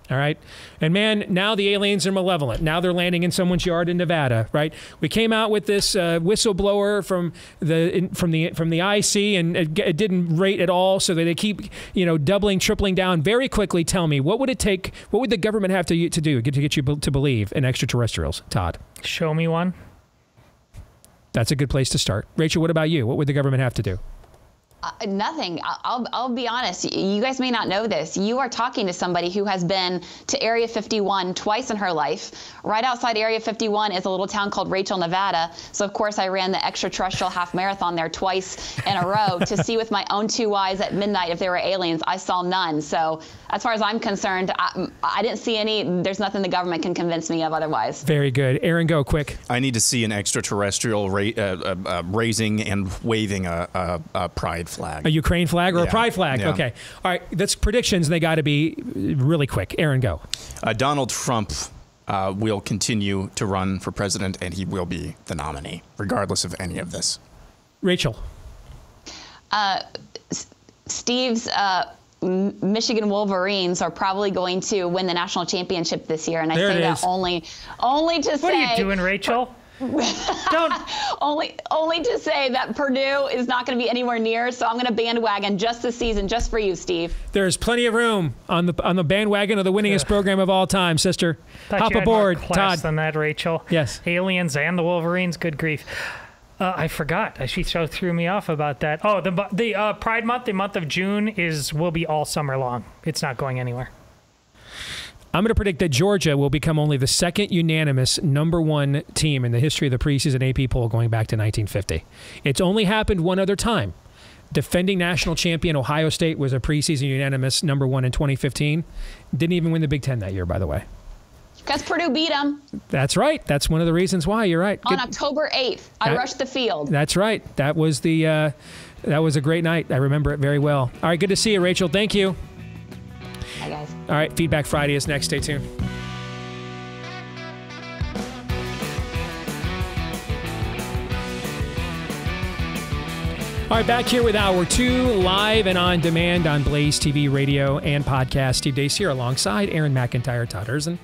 all right. And man, now the aliens are malevolent. Now they're landing in someone's yard in Nevada, right? We came out with this uh, whistleblower from the in, from the from the IC, and it, it, didn't rate at all. So they keep you know doubling, tripling down very quickly. Tell me, what would it take? What would the government have to to do to get you to believe in extraterrestrials? Todd, show me one. That's a good place to start. Rachel, what about you? What would the government have to do? Uh, nothing. I'll, I'll be honest. You guys may not know this. You are talking to somebody who has been to Area 51 twice in her life. Right outside Area 51 is a little town called Rachel, Nevada. So, of course, I ran the extraterrestrial half marathon there twice in a row to see with my own two eyes at midnight if there were aliens. I saw none. So, as far as I'm concerned, I, I didn't see any. There's nothing the government can convince me of otherwise. Very good. Aaron, go quick. I need to see an extraterrestrial ra- uh, uh, uh raising and waving a, a, a pride flag. A Ukraine flag or yeah. a pride flag? Yeah. Okay. All right. That's predictions. They got to be really quick. Aaron, go. Uh, Donald Trump uh, will continue to run for president, and he will be the nominee, regardless of any of this. Rachel. Uh, Steve's uh, Michigan Wolverines are probably going to win the national championship this year, and I there say that only only to what say. What are you doing, Rachel? Don't only only to say that Purdue is not going to be anywhere near. So I'm going to bandwagon just this season, just for you, Steve. There's plenty of room on the on the bandwagon of the winningest program of all time, sister. Thought Hop aboard, Todd. Than that, Rachel. Yes. Aliens and the Wolverines. Good grief. Uh, I forgot. She so threw me off about that. Oh, the the uh, Pride Month, the month of June is will be all summer long. It's not going anywhere. I'm going to predict that Georgia will become only the second unanimous number one team in the history of the preseason AP poll going back to 1950. It's only happened one other time. Defending national champion Ohio State was a preseason unanimous number one in 2015. Didn't even win the Big Ten that year, by the way. Because Purdue beat them. That's right. That's one of the reasons why. You're right. On Good. October 8th, I that, rushed the field. That's right. That was the uh, that was a great night. I remember it very well. All right, good to see you, Rachel. Thank you. Bye, guys. All right, Feedback Friday is next. Stay tuned. All right, back here with hour two, live and on demand on Blaze TV, radio, and podcast. Steve Deace here alongside Aaron McIntyre, Erzen,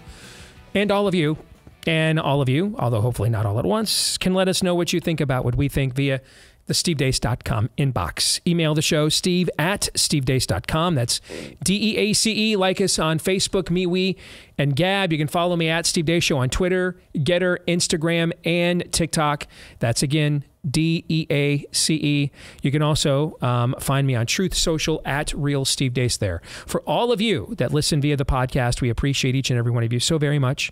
and all of you. And all of you, although hopefully not all at once, can let us know what you think about what we think via the stevedeace.com inbox. Email the show, steve at stevedeace.com. That's D E A C E. Like us on Facebook, MeWe, and Gab. You can follow me at Steve Show on Twitter, Gettr, Instagram, and TikTok. That's again D E A C E. You can also um, find me on Truth Social at Real Steve Deace there. For all of you that listen via the podcast, we appreciate each and every one of you so very much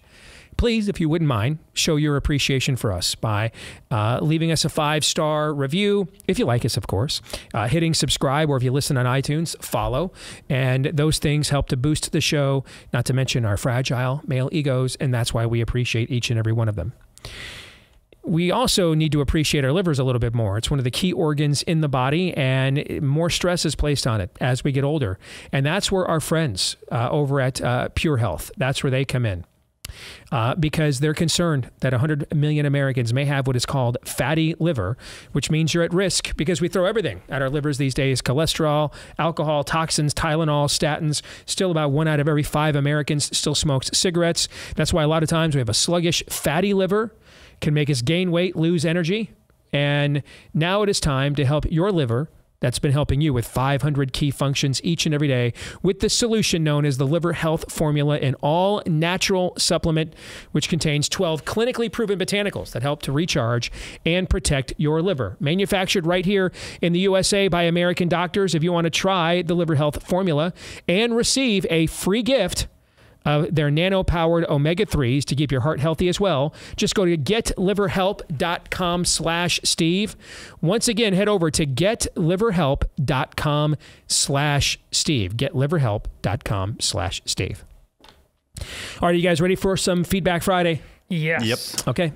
please, if you wouldn't mind, show your appreciation for us by uh, leaving us a five star review, if you like us, of course, uh, hitting subscribe, or if you listen on iTunes, follow. And those things help to boost the show, not to mention our fragile male egos, and that's why we appreciate each and every one of them we also need to appreciate our livers a little bit more. It's one of the key organs in the body, and more stress is placed on it as we get older. And that's where our friends uh, over at uh, Pure Health, that's where they come in uh, because they're concerned that 100 million Americans may have what is called fatty liver, which means you're at risk because we throw everything at our livers these days cholesterol, alcohol, toxins, Tylenol, statins. Still, about one out of every five Americans still smokes cigarettes. That's why a lot of times we have a sluggish, fatty liver, can make us gain weight, lose energy. And now it is time to help your liver that's been helping you with 500 key functions each and every day with the solution known as the Liver Health Formula, an all natural supplement which contains 12 clinically proven botanicals that help to recharge and protect your liver. Manufactured right here in the USA by American doctors. If you want to try the Liver Health Formula and receive a free gift, uh, their nano powered omega 3s to keep your heart healthy as well. Just go to getliverhelp.com slash Steve. Once again, head over to getliverhelp.com slash Steve. Getliverhelp.com slash Steve. All right, you guys ready for some Feedback Friday? Yes. Yep. Okay.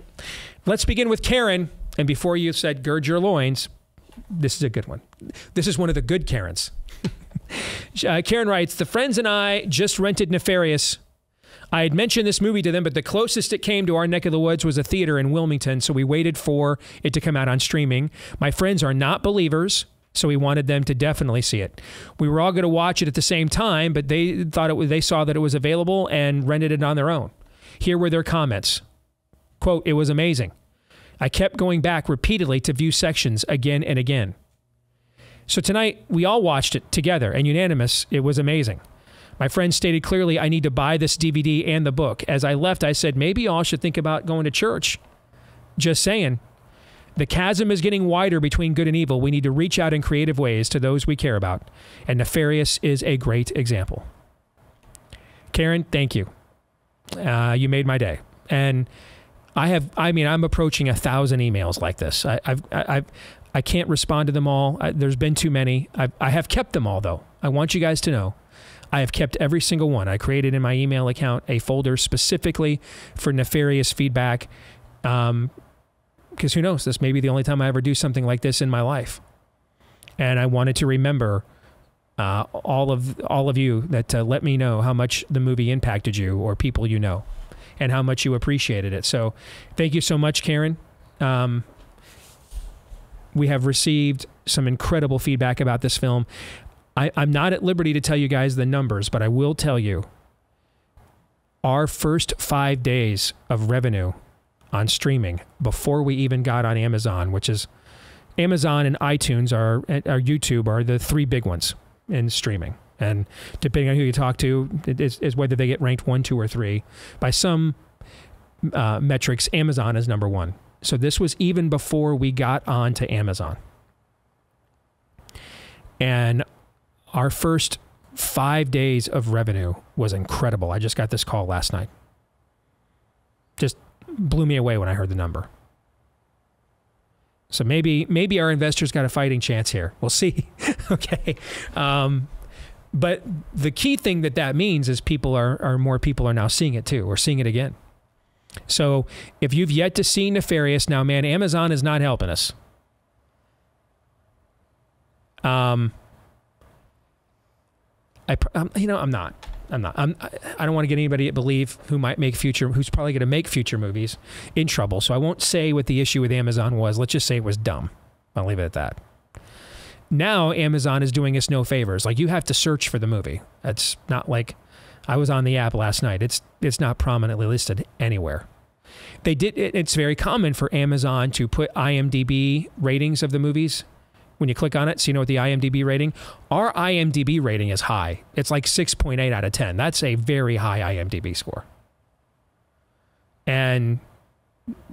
Let's begin with Karen. And before you said gird your loins, this is a good one. This is one of the good Karens. Uh, Karen writes The friends and I just rented Nefarious. I had mentioned this movie to them, but the closest it came to our neck of the woods was a theater in Wilmington, so we waited for it to come out on streaming. My friends are not believers, so we wanted them to definitely see it. We were all going to watch it at the same time, but they thought it was, they saw that it was available and rented it on their own. Here were their comments. Quote, it was amazing. I kept going back repeatedly to view sections again and again. So tonight, we all watched it together and unanimous. It was amazing. My friend stated clearly, I need to buy this DVD and the book. As I left, I said, maybe y'all should think about going to church. Just saying. The chasm is getting wider between good and evil. We need to reach out in creative ways to those we care about. And Nefarious is a great example. Karen, thank you. Uh, you made my day. And I have, I mean, I'm approaching a thousand emails like this. I, I've, I've, I can't respond to them all. I, there's been too many. I've, I have kept them all, though. I want you guys to know I have kept every single one. I created in my email account a folder specifically for nefarious feedback. Um, because who knows? This may be the only time I ever do something like this in my life. And I wanted to remember uh, all of all of you that uh, let me know how much the movie impacted you or people you know, and how much you appreciated it. So, thank you so much, Karen. Um, we have received some incredible feedback about this film. I, I'm not at liberty to tell you guys the numbers, but I will tell you our first five days of revenue on streaming before we even got on Amazon, which is Amazon and iTunes are or YouTube are the three big ones in streaming. And depending on who you talk to, it is, is whether they get ranked one, two, or three. By some uh, metrics, Amazon is number one. So this was even before we got on to Amazon. And our first five days of revenue was incredible. I just got this call last night. Just blew me away when I heard the number. So maybe maybe our investors got a fighting chance here. We'll see. okay. Um, but the key thing that that means is people are, are more people are now seeing it too, or seeing it again. So if you've yet to see Nefarious, now man, Amazon is not helping us. Um, I, um, you know, I'm not. I'm not. I'm, I don't want to get anybody to believe who might make future, who's probably going to make future movies in trouble. So I won't say what the issue with Amazon was. Let's just say it was dumb. I'll leave it at that. Now Amazon is doing us no favors. Like you have to search for the movie. It's not like I was on the app last night. It's it's not prominently listed anywhere. They did. It, it's very common for Amazon to put IMDb ratings of the movies when you click on it, so you know what the IMDb rating. Our IMDb rating is high. It's like 6.8 out of 10. That's a very high IMDb score. And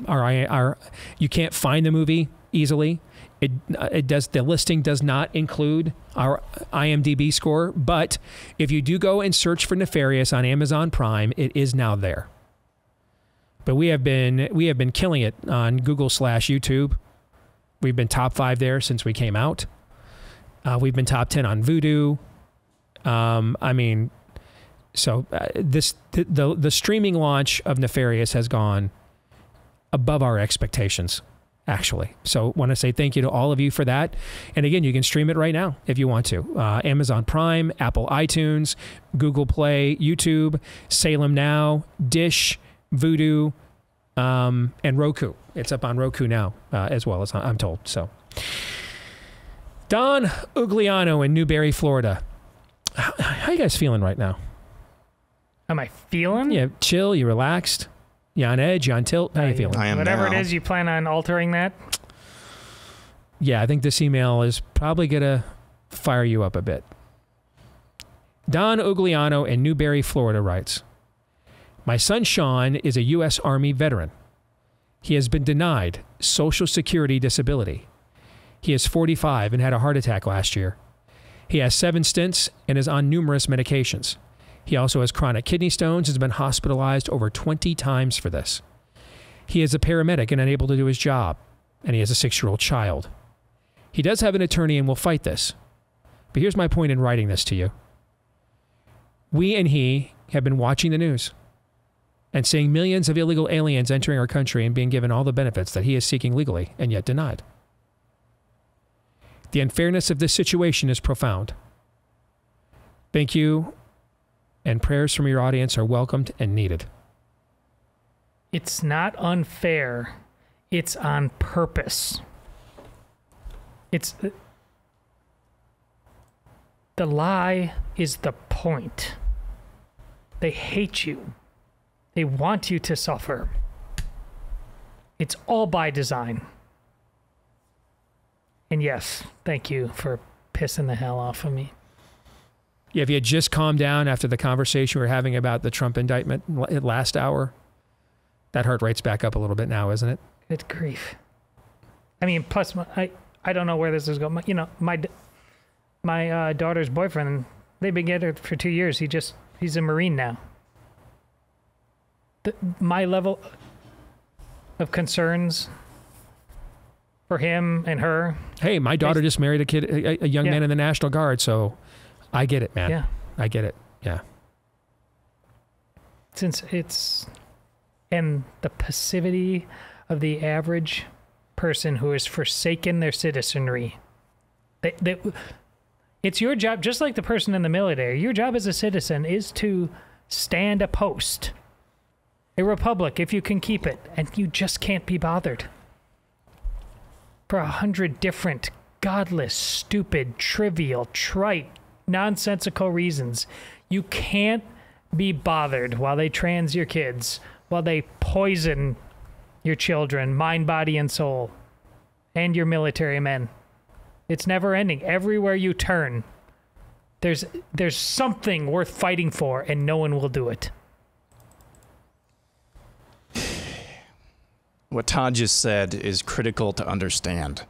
our our you can't find the movie easily. It it does the listing does not include our IMDb score, but if you do go and search for Nefarious on Amazon Prime, it is now there. But we have been we have been killing it on Google slash YouTube. We've been top five there since we came out. Uh, we've been top ten on Vudu. Um, I mean, so uh, this the the streaming launch of Nefarious has gone above our expectations, actually. So, want to say thank you to all of you for that. And again, you can stream it right now if you want to. Uh, Amazon Prime, Apple iTunes, Google Play, YouTube, Salem Now, Dish, Vudu, um, and Roku. It's up on Roku now uh, as well, as I'm told. So, Don Ugliano in Newberry, Florida. How, how you guys feeling right now? Am I feeling? Yeah, chill. You relaxed. You on edge? You on tilt? How are you feeling? I am Whatever now. it is, you plan on altering that? Yeah, I think this email is probably gonna fire you up a bit. Don Ugliano in Newberry, Florida writes My son Sean is a U.S. Army veteran. He has been denied Social Security disability. He is 45 and had a heart attack last year. He has seven stints and is on numerous medications. He also has chronic kidney stones, and has been hospitalized over 20 times for this. He is a paramedic and unable to do his job, and he has a six year old child. He does have an attorney and will fight this. But here's my point in writing this to you. We and he have been watching the news and seeing millions of illegal aliens entering our country and being given all the benefits that he is seeking legally and yet denied. The unfairness of this situation is profound. Thank you, and prayers from your audience are welcomed and needed. It's not unfair, it's on purpose. It's the lie is the point. They hate you. They want you to suffer. It's all by design. And yes, thank you for pissing the hell off of me. Yeah, if you had just calmed down after the conversation we were having about the Trump indictment last hour, that heart rate's back up a little bit now, isn't it? Good grief. I mean, plus, my, I I don't know where this is going. My, you know, my my uh, daughter's boyfriend, they've been together for two years. He just he's a marine now. The, my level of concerns for him and her. Hey, my daughter just married a kid, a, a young Yeah. man in the National Guard, so I get it, man. Yeah. I get it. Yeah. since it's and the passivity of the average person who has forsaken their citizenry. They, they, it's your job, just like the person in the military. Your job as a citizen is to stand a post, a republic, if you can keep it, and you just can't be bothered for a hundred different godless, stupid, trivial, trite, nonsensical reasons. You can't be bothered while they trans your kids, while they poison your children, mind, body, and soul, and your military men. It's never ending. Everywhere you turn, there's there's something worth fighting for, and no one will do it. What Todd just said is critical to understand.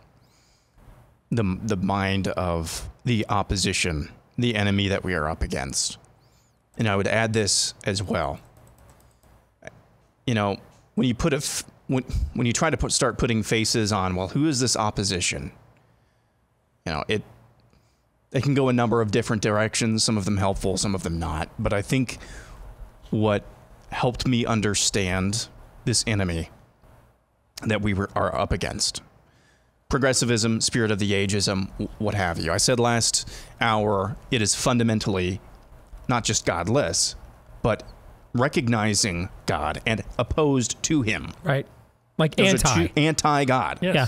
The, the mind of the opposition, the enemy that we are up against. And I would add this as well. You know, when you put a when, when you try to put start putting faces on, well, who is this opposition? You know, it it can go a number of different directions, some of them helpful, some of them not. But I think what helped me understand this enemy that we were, are up against progressivism, spirit of the ageism, what have you. I said last hour it is fundamentally not just godless, but recognizing God and opposed to Him. Right. Like Those are anti. anti-God. Yes. Yeah.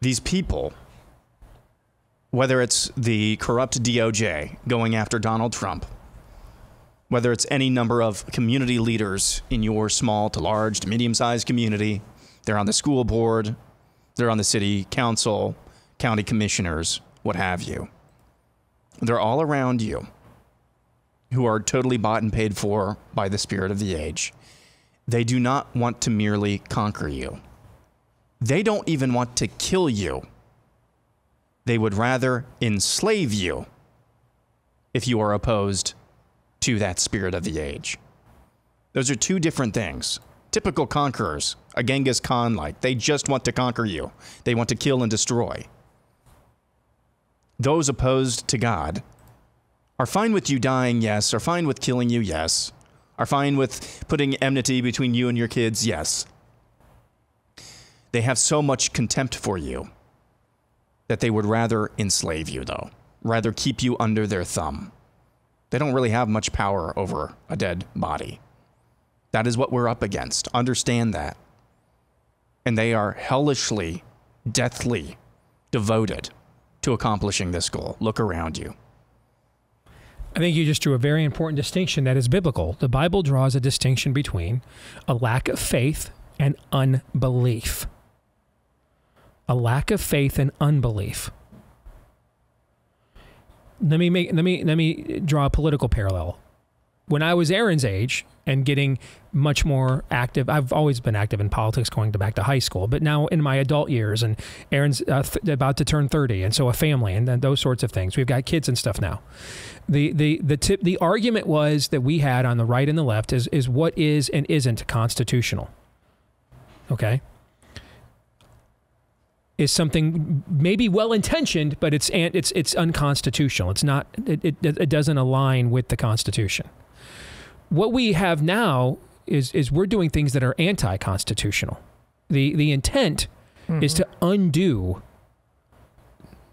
These people, whether it's the corrupt DOJ going after Donald Trump, whether it's any number of community leaders in your small to large to medium sized community, they're on the school board, they're on the city council, county commissioners, what have you. They're all around you who are totally bought and paid for by the spirit of the age. They do not want to merely conquer you. They don't even want to kill you. They would rather enslave you if you are opposed to that spirit of the age. Those are two different things. Typical conquerors, a Genghis Khan like, they just want to conquer you, they want to kill and destroy. Those opposed to God are fine with you dying, yes, are fine with killing you, yes, are fine with putting enmity between you and your kids, yes. They have so much contempt for you that they would rather enslave you, though, rather keep you under their thumb. They don't really have much power over a dead body. That is what we're up against. Understand that. And they are hellishly, deathly devoted to accomplishing this goal. Look around you. I think you just drew a very important distinction that is biblical. The Bible draws a distinction between a lack of faith and unbelief. A lack of faith and unbelief. Let me make let me let me draw a political parallel. when I was Aaron's age and getting much more active, I've always been active in politics going to back to high school, but now in my adult years, and Aaron's uh, about to turn 30, and so a family and then those sorts of things. We've got kids and stuff now. The the the tip the argument was that we had on the right and the left is is what is and isn't constitutional. Okay is something maybe well intentioned, but it's it's it's unconstitutional. It's not. It, it, it doesn't align with the Constitution. What we have now is is we're doing things that are anti-constitutional. The the intent mm-hmm. is to undo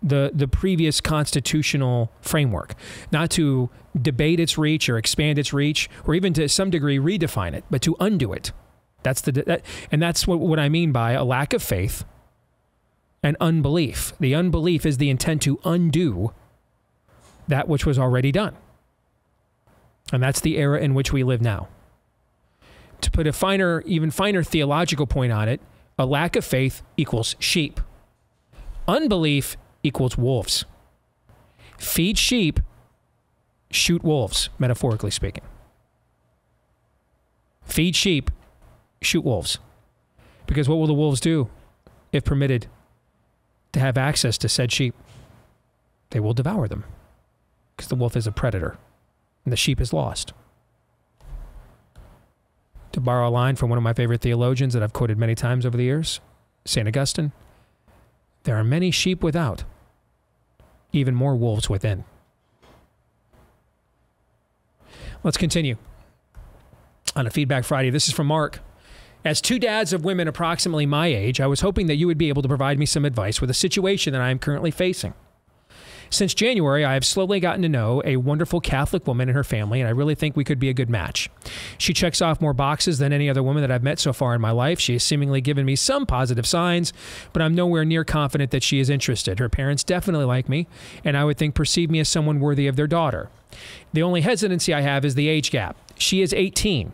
the the previous constitutional framework, not to debate its reach or expand its reach, or even to some degree redefine it, but to undo it. That's the that, and that's what, what I mean by a lack of faith and unbelief. The unbelief is the intent to undo that which was already done. And that's the era in which we live now. To put a finer, even finer theological point on it, a lack of faith equals sheep. Unbelief equals wolves. Feed sheep, shoot wolves, metaphorically speaking. Feed sheep, shoot wolves. Because what will the wolves do if permitted to have access to said sheep, they will devour them because the wolf is a predator and the sheep is lost. To borrow a line from one of my favorite theologians that I've quoted many times over the years, St. Augustine, there are many sheep without, even more wolves within. Let's continue on a Feedback Friday. This is from Mark. As two dads of women approximately my age, I was hoping that you would be able to provide me some advice with a situation that I am currently facing. Since January, I have slowly gotten to know a wonderful Catholic woman and her family, and I really think we could be a good match. She checks off more boxes than any other woman that I've met so far in my life. She has seemingly given me some positive signs, but I'm nowhere near confident that she is interested. Her parents definitely like me, and I would think perceive me as someone worthy of their daughter. The only hesitancy I have is the age gap. She is 18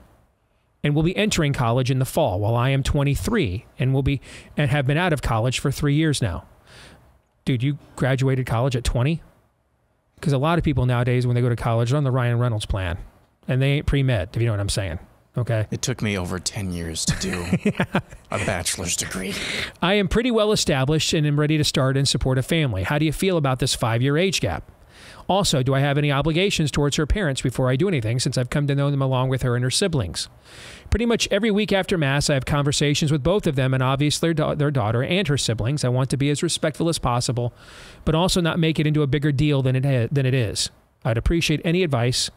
and will be entering college in the fall, while I am 23 and will be and have been out of college for three years now. Dude, you graduated college at 20? Because a lot of people nowadays, when they go to college, are on the Ryan Reynolds plan, and they ain't pre med. If you know what I'm saying. Okay. It took me over 10 years to do yeah. a bachelor's degree. I am pretty well established and am ready to start and support a family. How do you feel about this five year age gap? Also, do I have any obligations towards her parents before I do anything since I've come to know them along with her and her siblings? Pretty much every week after Mass, I have conversations with both of them and obviously their, their daughter and her siblings. I want to be as respectful as possible, but also not make it into a bigger deal than it, ha- than it is. I'd appreciate any advice,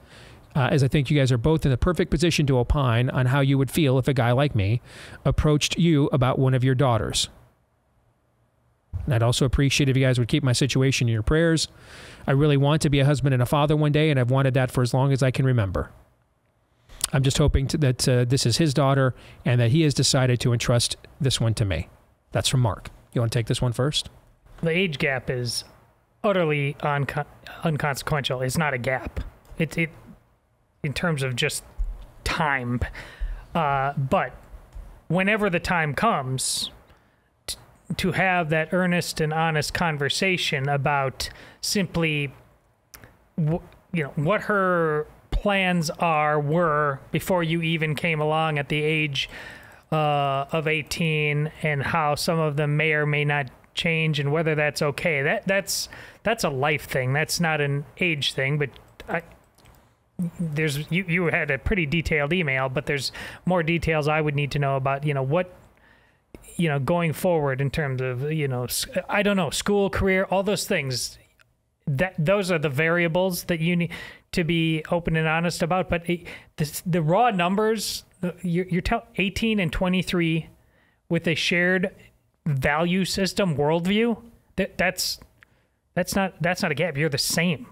uh, as I think you guys are both in the perfect position to opine on how you would feel if a guy like me approached you about one of your daughters. I'd also appreciate if you guys would keep my situation in your prayers. I really want to be a husband and a father one day, and I've wanted that for as long as I can remember. I'm just hoping to, that uh, this is his daughter and that he has decided to entrust this one to me. That's from Mark. You want to take this one first? The age gap is utterly unco- unconsequential. It's not a gap. It, it in terms of just time. Uh, but whenever the time comes, to have that earnest and honest conversation about simply you know what her plans are were before you even came along at the age uh, of 18 and how some of them may or may not change and whether that's okay. That that's that's a life thing. That's not an age thing but I, there's you you had a pretty detailed email but there's more details I would need to know about you know what you know, going forward in terms of, you know, I don't know, school, career, all those things. That those are the variables that you need to be open and honest about. But it, the, the raw numbers, you're, you're tell, 18 and 23 with a shared value system, worldview. That that's that's not that's not a gap. You're the same.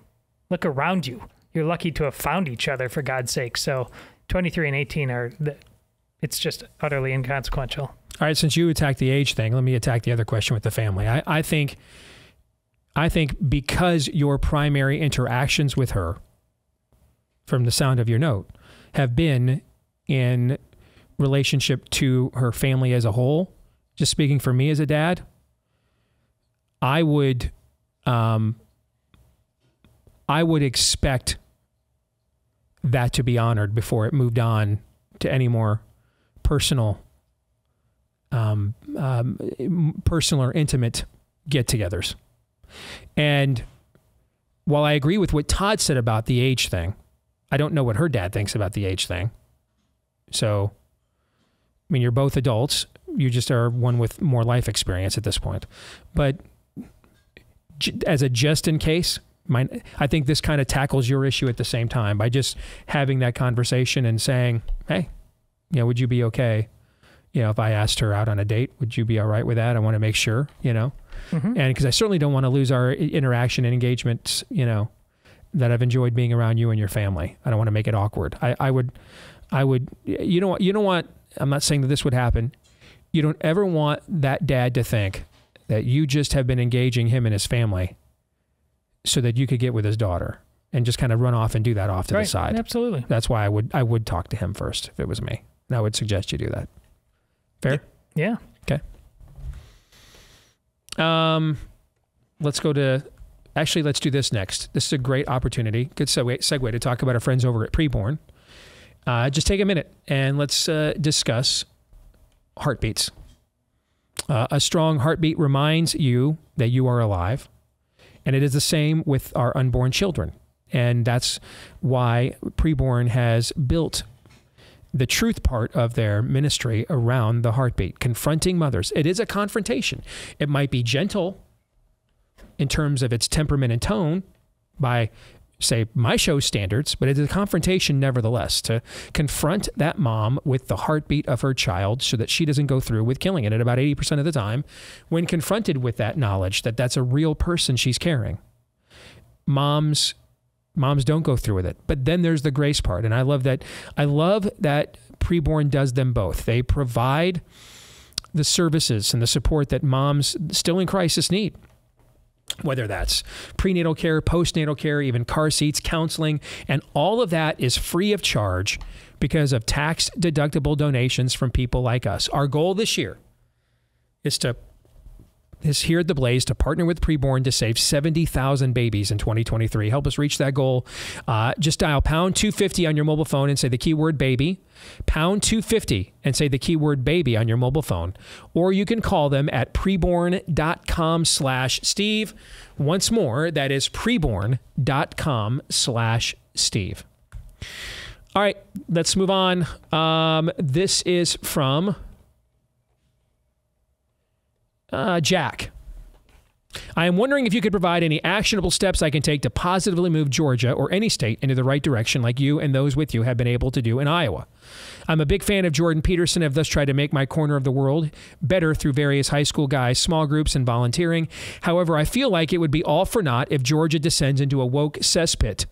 Look around you. You're lucky to have found each other for God's sake. So 23 and 18 are it's just utterly inconsequential. All right, since you attacked the age thing, let me attack the other question with the family. I, I think I think because your primary interactions with her, from the sound of your note, have been in relationship to her family as a whole, just speaking for me as a dad, I would um, I would expect that to be honored before it moved on to any more personal, um, um, personal or intimate get-togethers. And while I agree with what Todd said about the age thing, I don't know what her dad thinks about the age thing. So, I mean, you're both adults. You just are one with more life experience at this point. But as a just in case, my, I think this kind of tackles your issue at the same time by just having that conversation and saying, hey, you know, would you be okay? You know, if I asked her out on a date, would you be all right with that? I want to make sure, you know, mm-hmm. and because I certainly don't want to lose our interaction and engagement, you know, that I've enjoyed being around you and your family. I don't want to make it awkward. I, I would, I would, you know what, you know what? I'm not saying that this would happen. You don't ever want that dad to think that you just have been engaging him and his family so that you could get with his daughter and just kind of run off and do that off to right. the side. Absolutely. That's why I would I would talk to him first if it was me. And I would suggest you do that. Fair? Yeah. Okay. Um let's go to actually let's do this next. This is a great opportunity. Good segue, segue to talk about our friends over at Preborn. Uh, just take a minute and let's uh, discuss heartbeats. Uh, a strong heartbeat reminds you that you are alive. And it is the same with our unborn children. And that's why Preborn has built the truth part of their ministry around the heartbeat, confronting mothers. It is a confrontation. It might be gentle in terms of its temperament and tone by say my show standards, but it is a confrontation nevertheless to confront that mom with the heartbeat of her child so that she doesn't go through with killing it at about 80% of the time when confronted with that knowledge that that's a real person she's carrying. Moms moms don't go through with it. But then there's the grace part and I love that I love that preborn does them both. They provide the services and the support that moms still in crisis need whether that's prenatal care, postnatal care, even car seats, counseling, and all of that is free of charge because of tax deductible donations from people like us. Our goal this year is to is here at the Blaze to partner with Preborn to save 70,000 babies in 2023. Help us reach that goal. Uh, just dial pound 250 on your mobile phone and say the keyword baby, pound 250 and say the keyword baby on your mobile phone. Or you can call them at preborn.com slash Steve. Once more, that is preborn.com slash Steve. All right, let's move on. Um, this is from uh, Jack. I am wondering if you could provide any actionable steps I can take to positively move Georgia or any state into the right direction, like you and those with you have been able to do in Iowa. I'm a big fan of Jordan Peterson. I've thus tried to make my corner of the world better through various high school guys, small groups, and volunteering. However, I feel like it would be all for naught if Georgia descends into a woke cesspit.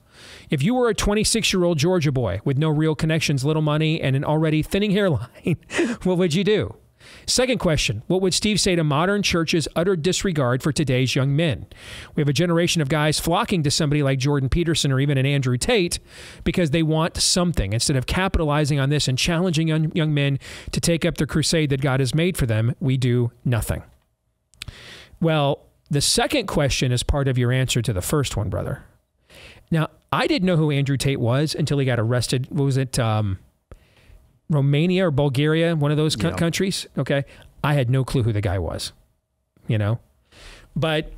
If you were a 26 year old Georgia boy with no real connections, little money, and an already thinning hairline, what would you do? Second question What would Steve say to modern churches' utter disregard for today's young men? We have a generation of guys flocking to somebody like Jordan Peterson or even an Andrew Tate because they want something. Instead of capitalizing on this and challenging young, young men to take up the crusade that God has made for them, we do nothing. Well, the second question is part of your answer to the first one, brother. Now, I didn't know who Andrew Tate was until he got arrested. What was it? Um, Romania or Bulgaria, one of those co- countries. Okay. I had no clue who the guy was, you know? But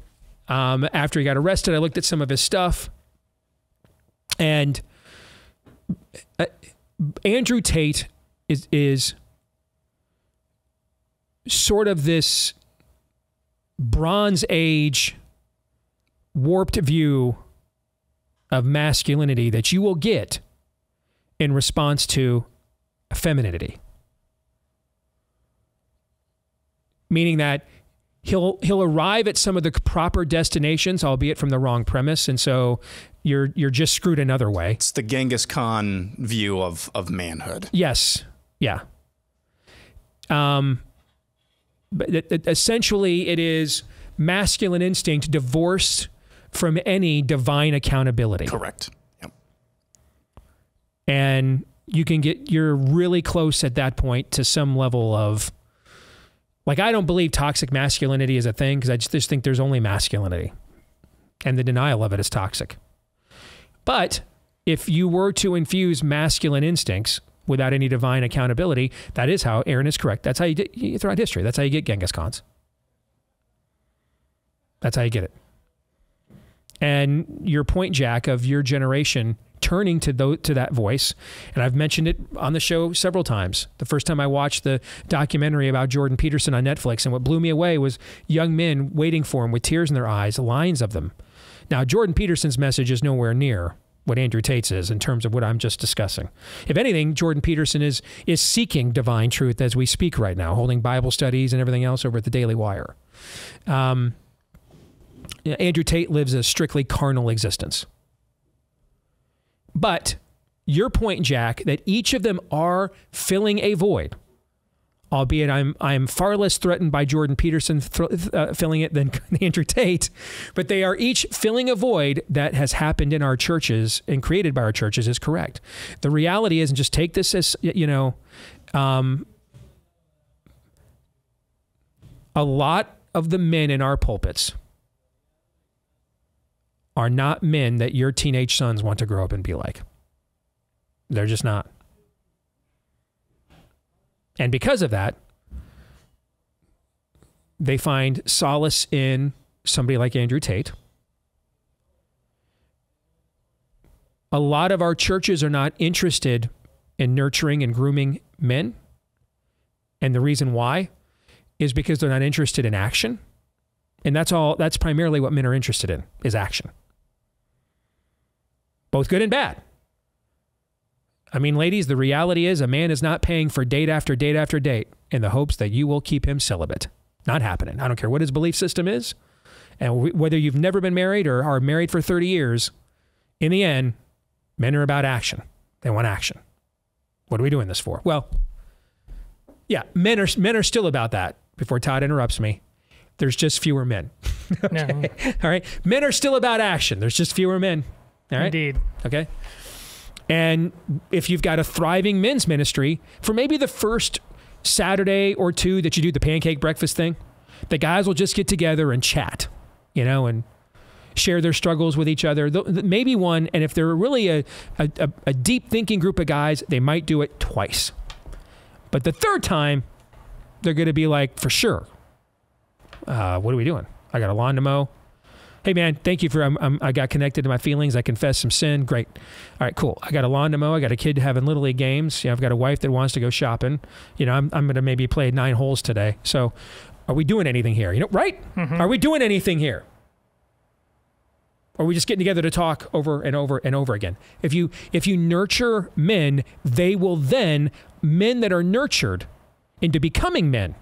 um, after he got arrested, I looked at some of his stuff. And uh, Andrew Tate is, is sort of this Bronze Age warped view of masculinity that you will get in response to femininity. Meaning that he'll he'll arrive at some of the proper destinations, albeit from the wrong premise, and so you're you're just screwed another way. It's the Genghis Khan view of of manhood. Yes. Yeah. Um, but essentially, it is masculine instinct divorced from any divine accountability. Correct. Yep. And you can get you're really close at that point to some level of like I don't believe toxic masculinity is a thing because I just, just think there's only masculinity, and the denial of it is toxic. But if you were to infuse masculine instincts without any divine accountability, that is how Aaron is correct. That's how you get you throughout history. That's how you get Genghis Khans. That's how you get it. And your point, Jack, of your generation turning to to that voice, and I've mentioned it on the show several times. The first time I watched the documentary about Jordan Peterson on Netflix, and what blew me away was young men waiting for him with tears in their eyes, lines of them. Now, Jordan Peterson's message is nowhere near what Andrew Tate's is in terms of what I'm just discussing. If anything, Jordan Peterson is is seeking divine truth as we speak right now, holding Bible studies and everything else over at the Daily Wire. Um, Andrew Tate lives a strictly carnal existence. But your point, Jack, that each of them are filling a void, albeit I'm I'm far less threatened by Jordan Peterson uh, filling it than Andrew Tate, but they are each filling a void that has happened in our churches and created by our churches is correct. The reality is, and just take this as you know, um, a lot of the men in our pulpits are not men that your teenage sons want to grow up and be like. They're just not. And because of that, they find solace in somebody like Andrew Tate. A lot of our churches are not interested in nurturing and grooming men. And the reason why is because they're not interested in action. And that's all that's primarily what men are interested in is action both good and bad. I mean, ladies, the reality is a man is not paying for date after date after date in the hopes that you will keep him celibate. Not happening. I don't care what his belief system is. And whether you've never been married or are married for 30 years, in the end, men are about action. They want action. What are we doing this for? Well, yeah, men are men are still about that. Before Todd interrupts me, there's just fewer men. okay. No. All right. Men are still about action. There's just fewer men. All right. Indeed. Okay. And if you've got a thriving men's ministry, for maybe the first Saturday or two that you do the pancake breakfast thing, the guys will just get together and chat, you know, and share their struggles with each other. Maybe one, and if they're really a, a, a deep thinking group of guys, they might do it twice. But the third time, they're going to be like, for sure, uh, what are we doing? I got a lawn to mow hey man, thank you for I'm, I'm, i got connected to my feelings. I confess some sin. Great. All right, cool. I got a lawn to mow. I got a kid having little league games. You know, I've got a wife that wants to go shopping. You know, I'm I'm gonna maybe play nine holes today. So, are we doing anything here? You know, right? Mm-hmm. Are we doing anything here? Or are we just getting together to talk over and over and over again? If you if you nurture men, they will then men that are nurtured into becoming men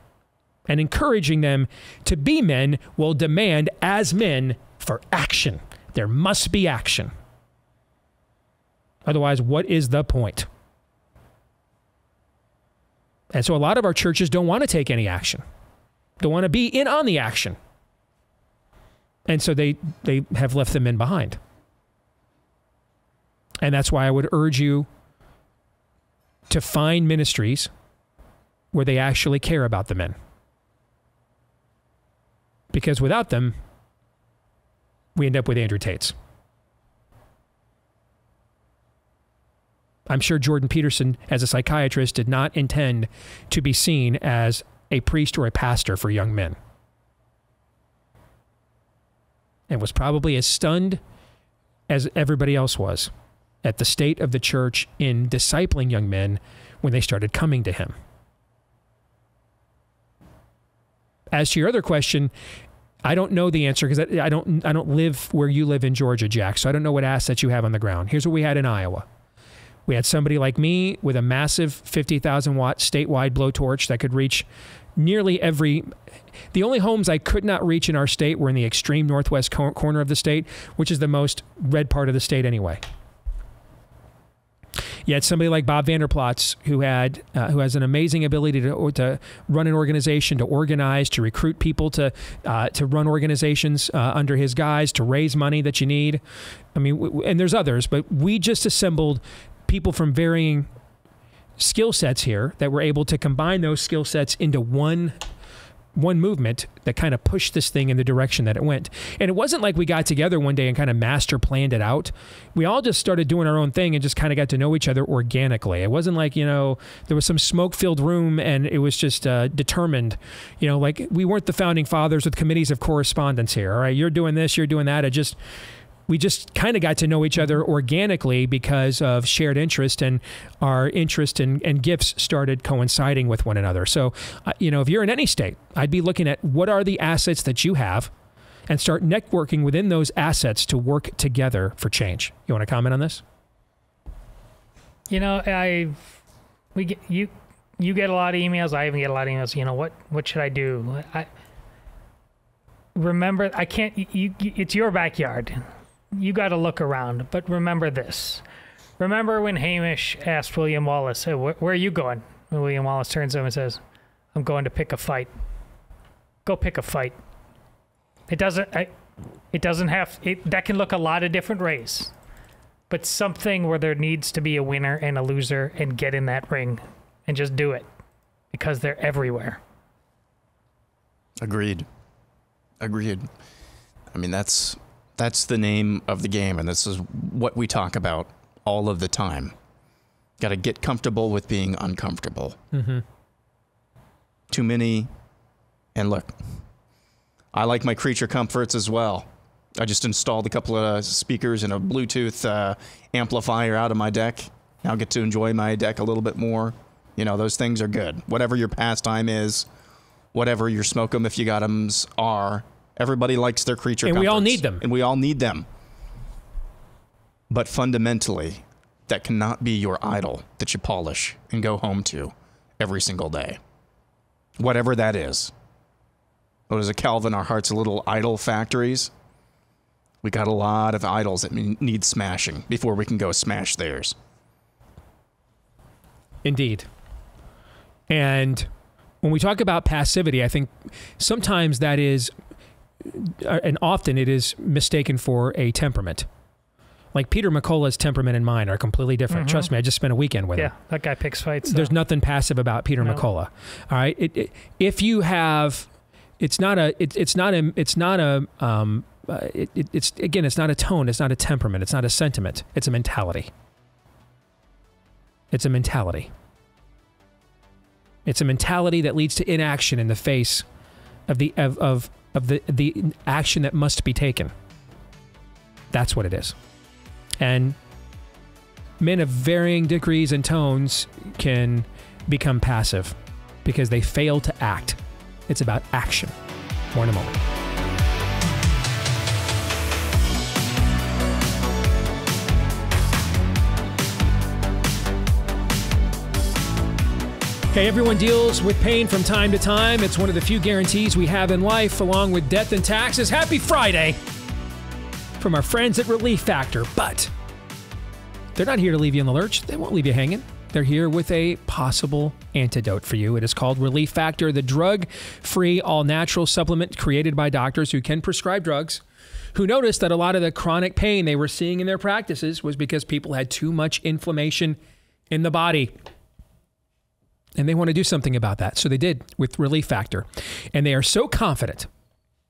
and encouraging them to be men will demand as men for action. There must be action. Otherwise, what is the point? And so a lot of our churches don't want to take any action. Don't want to be in on the action. And so they they have left the men behind. And that's why I would urge you to find ministries where they actually care about the men. Because without them, we end up with Andrew Tate's. I'm sure Jordan Peterson, as a psychiatrist, did not intend to be seen as a priest or a pastor for young men. And was probably as stunned as everybody else was at the state of the church in discipling young men when they started coming to him. As to your other question, I don't know the answer because I, I, don't I don't live where you live in Georgia, Jack. So I don't know what assets you have on the ground. Here's what we had in Iowa. We had somebody like me with a massive 50,000 watt statewide blowtorch that could reach nearly every. The only homes I could not reach in our state were in the extreme northwest corner of the state, which is the most red part of the state anyway. Had somebody like Bob Vander Plaats who had uh, who has an amazing ability to, to run an organization, to organize, to recruit people to uh, to run organizations uh, under his guise, to raise money that you need. I mean, and there's others, but we just assembled people from varying skill sets here that were able to combine those skill sets into one one movement that kind of pushed this thing in the direction that it went. And it wasn't like we got together one day and kind of master planned it out. We all just started doing our own thing and just kind of got to know each other organically. It wasn't like, you know, there was some smoke filled room and it was just uh, determined, you know, like we weren't the founding fathers with committees of correspondence here. All right, you're doing this, you're doing that. It just, we just kind of got to know each other organically because of shared interest and our interest and, and gifts started coinciding with one another. So, uh, you know, if you're in any state, I'd be looking at what are the assets that you have and start networking within those assets to work together for change. You want to comment on this? You know, I we get you you get a lot of emails. I even get a lot of emails. You know what? What should I do? I remember. I can't. You, you it's your backyard you got to look around. But remember this. Remember when Hamish asked William Wallace, hey, wh- where are you going? And William Wallace turns to him and says, I'm going to pick a fight. Go pick a fight. It doesn't, I, it doesn't have, it, that can look a lot of different ways. But something where there needs to be a winner and a loser and get in that ring and just do it because they're everywhere. Agreed. Agreed. I mean, that's that's the name of the game, and this is what we talk about all of the time. Got to get comfortable with being uncomfortable. Mm-hmm. Too many, and look, I like my creature comforts as well. I just installed a couple of speakers and a Bluetooth uh, amplifier out of my deck. Now get to enjoy my deck a little bit more. You know, those things are good. Whatever your pastime is, whatever your smoke 'em if you got 'ems are, Everybody likes their creature and comforts, we all need them. And we all need them. But fundamentally, that cannot be your idol that you polish and go home to every single day. Whatever that is. What is it, Calvin? Our heart's little idol factories. We got a lot of idols that need smashing before we can go smash theirs. Indeed. And when we talk about passivity, I think sometimes that is and often it is mistaken for a temperament. Like Peter McCullough's temperament and mine are completely different. Mhm. Trust me, I just spent a weekend with yeah, him. Yeah, that guy picks fights. There's nothing passive about Peter No. McCullough. All right, it, it, if you have, it's not a, it, it's not a, it's not a, um, uh, it, it, it's again, it's not a tone, it's not a temperament, it's not a sentiment, it's a mentality. It's a mentality. It's a mentality that leads to inaction in the face of the of, of of the the action that must be taken. That's what it is. And men of varying degrees and tones can become passive because they fail to act. It's about action. More in a moment. Okay, everyone deals with pain from time to time. It's one of the few guarantees we have in life, along with death and taxes. Happy Friday from our friends at Relief Factor. But they're not here to leave you in the lurch, they won't leave you hanging. They're here with a possible antidote for you. It is called Relief Factor, the drug free, all natural supplement created by doctors who can prescribe drugs. Who noticed that a lot of the chronic pain they were seeing in their practices was because people had too much inflammation in the body and they want to do something about that. So they did with Relief Factor. And they are so confident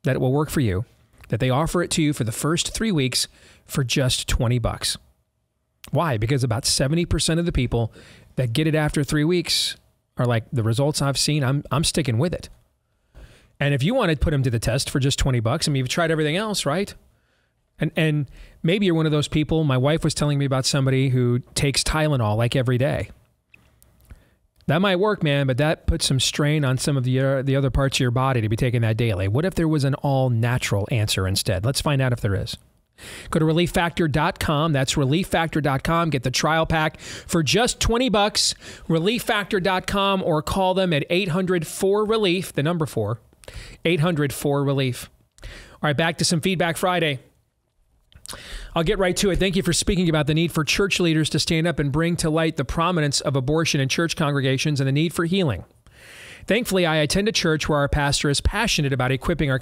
that it will work for you that they offer it to you for the first three weeks for just 20 bucks. Why? Because about 70% of the people that get it after three weeks are like, the results I've seen, I'm, I'm sticking with it. And if you want to put them to the test for just 20 bucks, I mean, you've tried everything else, right? And, and maybe you're one of those people. My wife was telling me about somebody who takes Tylenol like every day. That might work, man, but that puts some strain on some of the uh, the other parts of your body to be taking that daily. What if there was an all natural answer instead? Let's find out if there is. Go to relieffactor.com. That's relieffactor.com. Get the trial pack for just 20 bucks. Relieffactor.com or call them at 800 4 relief, the number 4. 800 4 relief. All right, back to some feedback Friday. I'll get right to it. Thank you for speaking about the need for church leaders to stand up and bring to light the prominence of abortion in church congregations and the need for healing. Thankfully, I attend a church where our pastor is passionate about equipping our,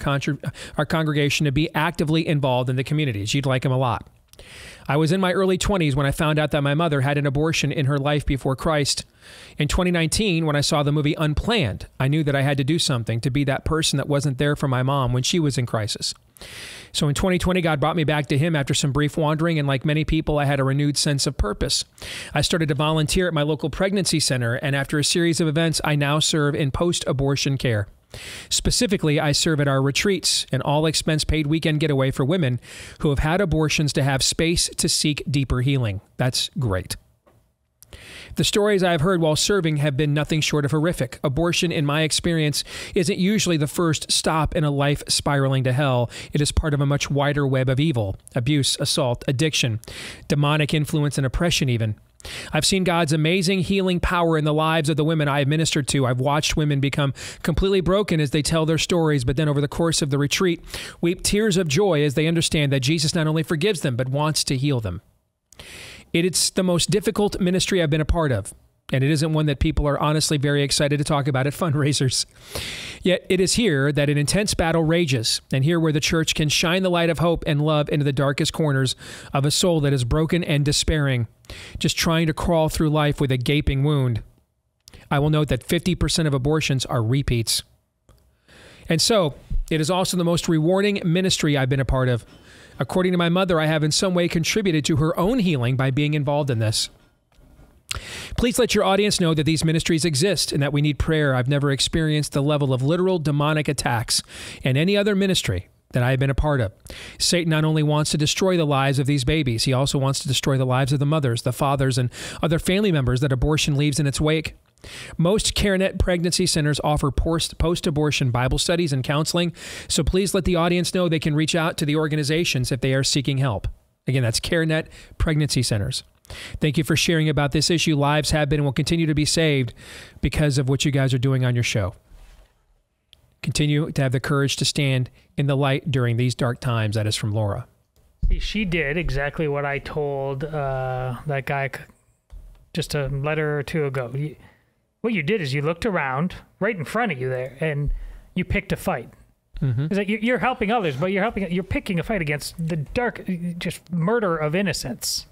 our congregation to be actively involved in the communities. You'd like him a lot. I was in my early 20s when I found out that my mother had an abortion in her life before Christ. In 2019, when I saw the movie Unplanned, I knew that I had to do something to be that person that wasn't there for my mom when she was in crisis. So in 2020, God brought me back to Him after some brief wandering, and like many people, I had a renewed sense of purpose. I started to volunteer at my local pregnancy center, and after a series of events, I now serve in post abortion care. Specifically, I serve at our retreats, an all expense paid weekend getaway for women who have had abortions to have space to seek deeper healing. That's great. The stories I've heard while serving have been nothing short of horrific. Abortion, in my experience, isn't usually the first stop in a life spiraling to hell. It is part of a much wider web of evil abuse, assault, addiction, demonic influence, and oppression, even. I've seen God's amazing healing power in the lives of the women I have ministered to. I've watched women become completely broken as they tell their stories, but then over the course of the retreat, weep tears of joy as they understand that Jesus not only forgives them, but wants to heal them. It's the most difficult ministry I've been a part of, and it isn't one that people are honestly very excited to talk about at fundraisers. Yet it is here that an intense battle rages, and here where the church can shine the light of hope and love into the darkest corners of a soul that is broken and despairing, just trying to crawl through life with a gaping wound. I will note that 50% of abortions are repeats. And so, it is also the most rewarding ministry I've been a part of. According to my mother, I have in some way contributed to her own healing by being involved in this. Please let your audience know that these ministries exist and that we need prayer. I've never experienced the level of literal demonic attacks in any other ministry that I have been a part of. Satan not only wants to destroy the lives of these babies, he also wants to destroy the lives of the mothers, the fathers, and other family members that abortion leaves in its wake. Most CareNet pregnancy centers offer post abortion Bible studies and counseling, so please let the audience know they can reach out to the organizations if they are seeking help. Again, that's CareNet Pregnancy Centers. Thank you for sharing about this issue. Lives have been and will continue to be saved because of what you guys are doing on your show. Continue to have the courage to stand in the light during these dark times. That is from Laura. She did exactly what I told uh, that guy just a letter or two ago what you did is you looked around right in front of you there and you picked a fight. Mm-hmm. It's like you're helping others, but you're helping. You're picking a fight against the dark, just murder of innocence.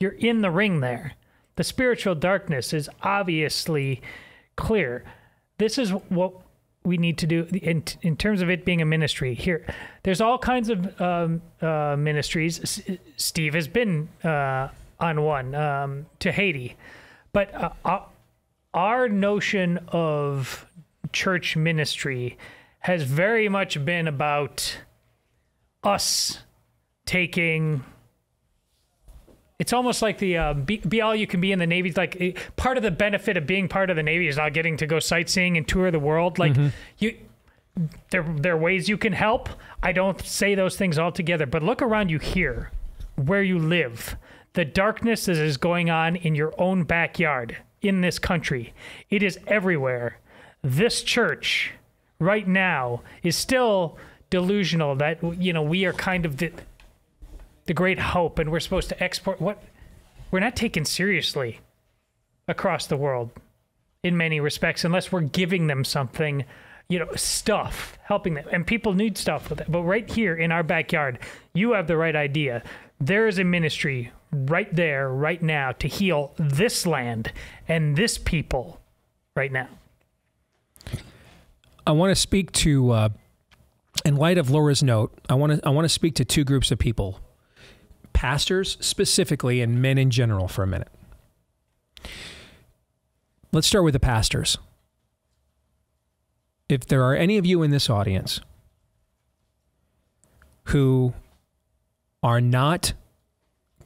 You're in the ring there. The spiritual darkness is obviously clear. This is what we need to do in in terms of it being a ministry. Here, there's all kinds of um, uh, ministries. S- Steve has been uh, on one um, to Haiti, but uh, uh our notion of church ministry has very much been about us taking it's almost like the uh, be, be, all you can be in the Navy. Like part of the benefit of being part of the Navy is not getting to go sightseeing and tour the world. Like mm-hmm. you, there there are ways you can help. I don't say those things altogether, but look around you here, where you live. The darkness that is going on in your own backyard in this country. It is everywhere. This church right now is still delusional that you know we are kind of the the great hope and we're supposed to export what we're not taken seriously across the world in many respects unless we're giving them something you know stuff helping them and people need stuff but right here in our backyard you have the right idea there is a ministry right there, right now, to heal this land and this people right now. I want to speak to, uh, in light of Laura's note, I want to I want to speak to two groups of people, pastors specifically, and men in general for a minute. Let's start with the pastors. If there are any of you in this audience who are not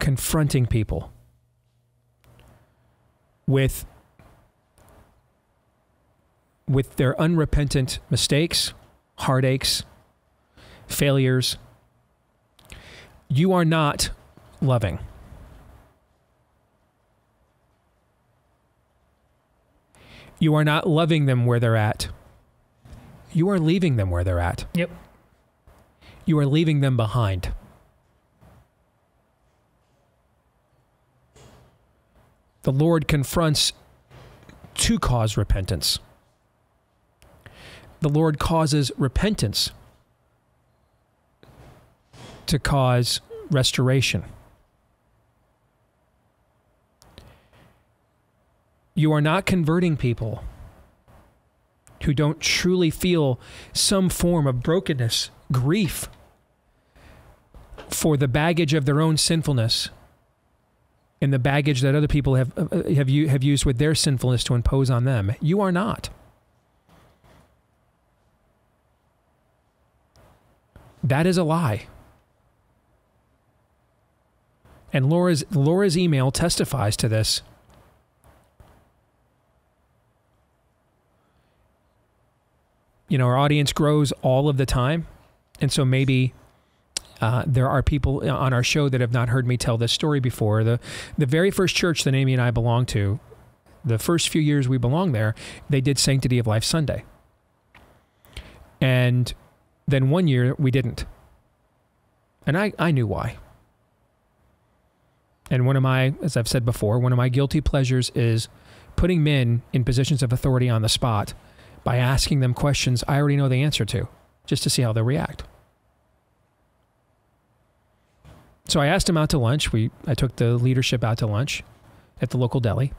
confronting people with with their unrepentant mistakes, heartaches, failures, you are not loving. You are not loving them where they're at. You are leaving them where they're at. Yep. You are leaving them behind. the Lord confronts to cause repentance. The Lord causes repentance to cause restoration. You are not converting people who don't truly feel some form of brokenness, grief for the baggage of their own sinfulness and the baggage that other people have uh, have you have used with their sinfulness to impose on them. You are not. That is a lie. And Laura's Laura's email testifies to this. You know, our audience grows all of the time. And so maybe uh, there are people on our show that have not heard me tell this story before. The, the very first church that Amy and I belonged to, the first few years we belonged there, they did Sanctity of Life Sunday. And then one year we didn't. And I, I knew why. And one of my, as I've said before, one of my guilty pleasures is putting men in positions of authority on the spot by asking them questions I already know the answer to, just to see how they'll react. So I asked him out to lunch. We I took the leadership out to lunch at the local deli.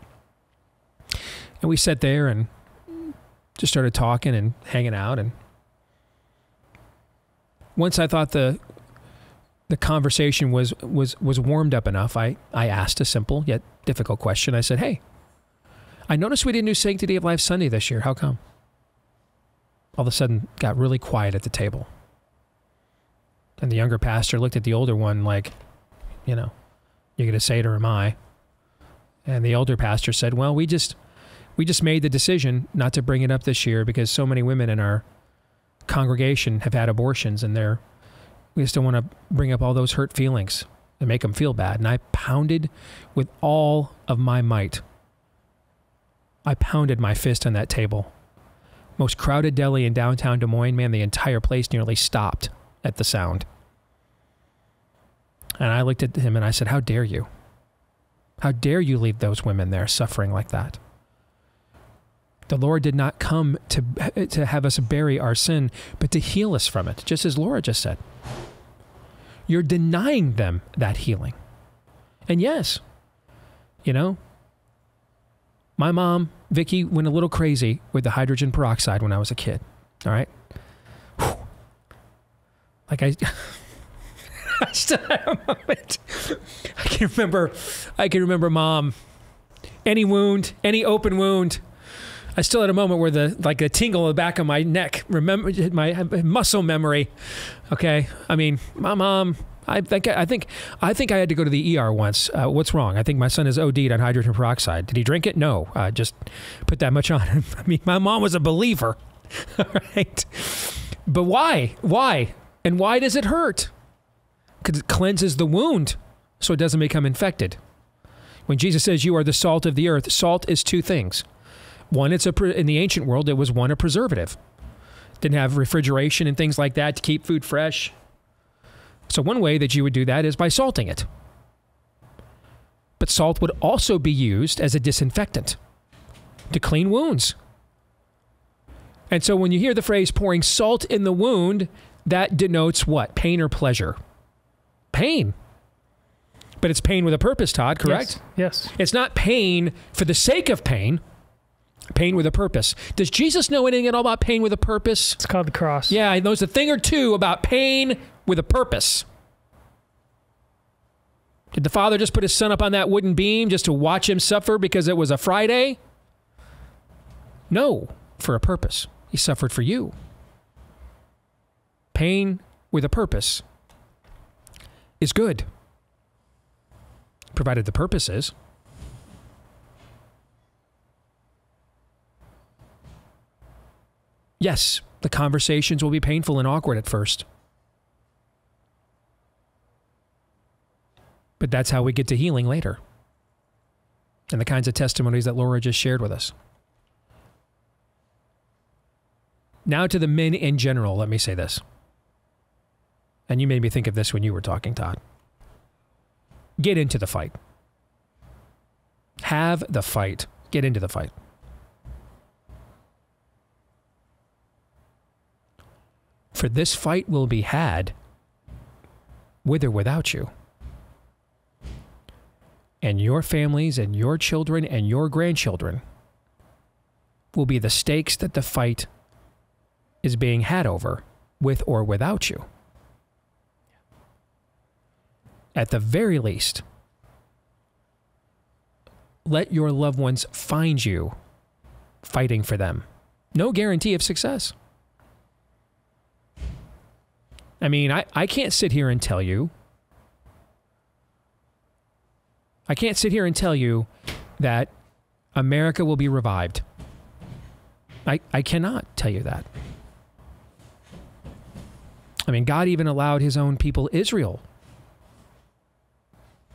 And we sat there and just started talking and hanging out and once I thought the the conversation was was was warmed up enough, I I asked a simple yet difficult question. I said, "Hey, I noticed we didn't do Sanctity of Life Sunday this year. How come?" All of a sudden, got really quiet at the table, and the younger pastor looked at the older one like, "You know, you're going to say it or am I?" And the older pastor said, "Well, we just we just made the decision not to bring it up this year because so many women in our congregation have had abortions and they're we just don't want to bring up all those hurt feelings and make them feel bad. And I pounded with all of my might. I pounded my fist on that table. Most crowded deli in downtown Des Moines, man, the entire place nearly stopped at the sound. And I looked at him and I said, How dare you? How dare you leave those women there suffering like that? The Lord did not come to, to have us bury our sin, but to heal us from it, just as Laura just said. You're denying them that healing. And yes, you know, my mom, Vicky, went a little crazy with the hydrogen peroxide when I was a kid. All right. Like I, I still have a moment. I can remember, I can remember mom, any wound, any open wound, I still had a moment where the like a tingle in the back of my neck. Remember my muscle memory. Okay, I mean, my mom. I think I think I think I had to go to the ER once. Uh, what's wrong? I think my son is OD'd on hydrogen peroxide. Did he drink it? No. Uh, just put that much on him. I mean, my mom was a believer. All right, but why? Why? And why does it hurt? Because it cleanses the wound, so it doesn't become infected. When Jesus says, "You are the salt of the earth," salt is two things one, it's a in the ancient world, it was one a preservative. Didn't have refrigeration and things like that to keep food fresh. So one way that you would do that is by salting it. But salt would also be used as a disinfectant to clean wounds. And so when you hear the phrase pouring salt in the wound, that denotes what? Pain or pleasure? Pain. But it's pain with a purpose, Todd, correct? Yes. yes. It's not pain for the sake of pain. Pain with a purpose. Does Jesus know anything at all about pain with a purpose? It's called the cross. Yeah, he knows a thing or two about pain with a purpose. Did the father just put his son up on that wooden beam just to watch him suffer because it was a Friday? No, for a purpose. He suffered for you. Pain with a purpose is good, provided the purpose is. Yes, the conversations will be painful and awkward at first. But that's how we get to healing later. And the kinds of testimonies that Laura just shared with us. Now to the men in general, let me say this. And you made me think of this when you were talking, Todd. Get into the fight. Have the fight. Get into the fight. For this fight will be had with or without you. And your families and your children and your grandchildren will be the stakes that the fight is being had over, with or without you. At the very least, let your loved ones find you fighting for them. No guarantee of success. I mean, I, I can't sit here and tell you. I can't sit here and tell you that America will be revived. I, I cannot tell you that. I mean, God even allowed his own people, Israel,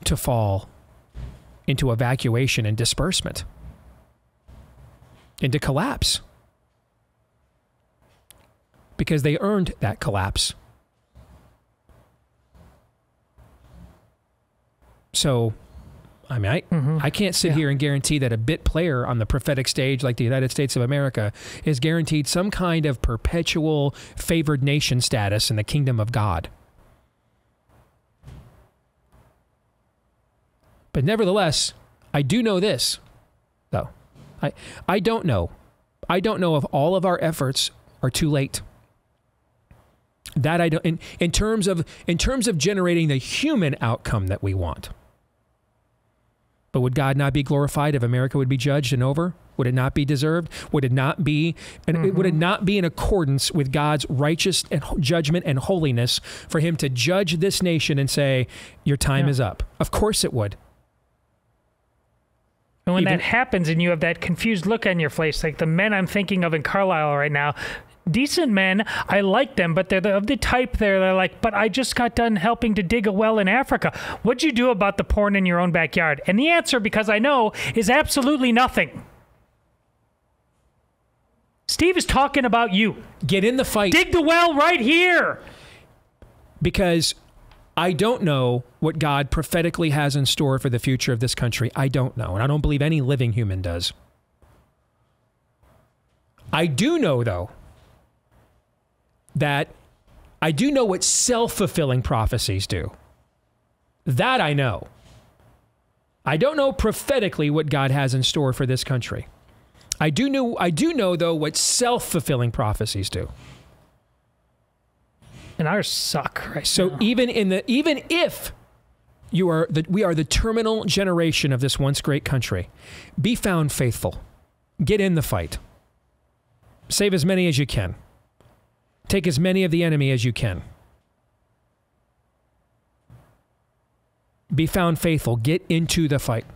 to fall into evacuation and disbursement, into collapse. Because they earned that collapse. So, I mean, I, Mm-hmm. I can't sit here and guarantee that a bit player on the prophetic stage like the United States of America is guaranteed some kind of perpetual favored nation status in the kingdom of God. But nevertheless, I do know this, though. I, I don't know. I don't know if all of our efforts are too late. That I don't in, in terms of in terms of generating the human outcome that we want. But would God not be glorified if America would be judged and over? Would it not be deserved? Would it not be and would it mm-hmm. not be in accordance with God's righteous and judgment and holiness for him to judge this nation and say your time Yeah. is up? Of course it would. And when Even- that happens and you have that confused look on your face, like the men I'm thinking of in Carlisle right now, decent men, I like them, but they're the, of the type there, they're like, but I just got done helping to dig a well in Africa. What'd you do about the porn in your own backyard? And the answer, because I know, is absolutely nothing. Steve is talking about you. Get in the fight. Dig the well right here. because I don't know what God prophetically has in store for the future of this country. I don't know. And I don't believe any living human does. I do know, though, that I do know what self fulfilling prophecies do. That I know. I don't know prophetically what God has in store for this country. I do know I do know though what self-fulfilling prophecies do. And ours suck right So even in the even if you are the we are the terminal generation of this once great country, be found faithful. Get in the fight. Save as many as you can. Take as many of the enemy as you can. Be found faithful. Get into the fight.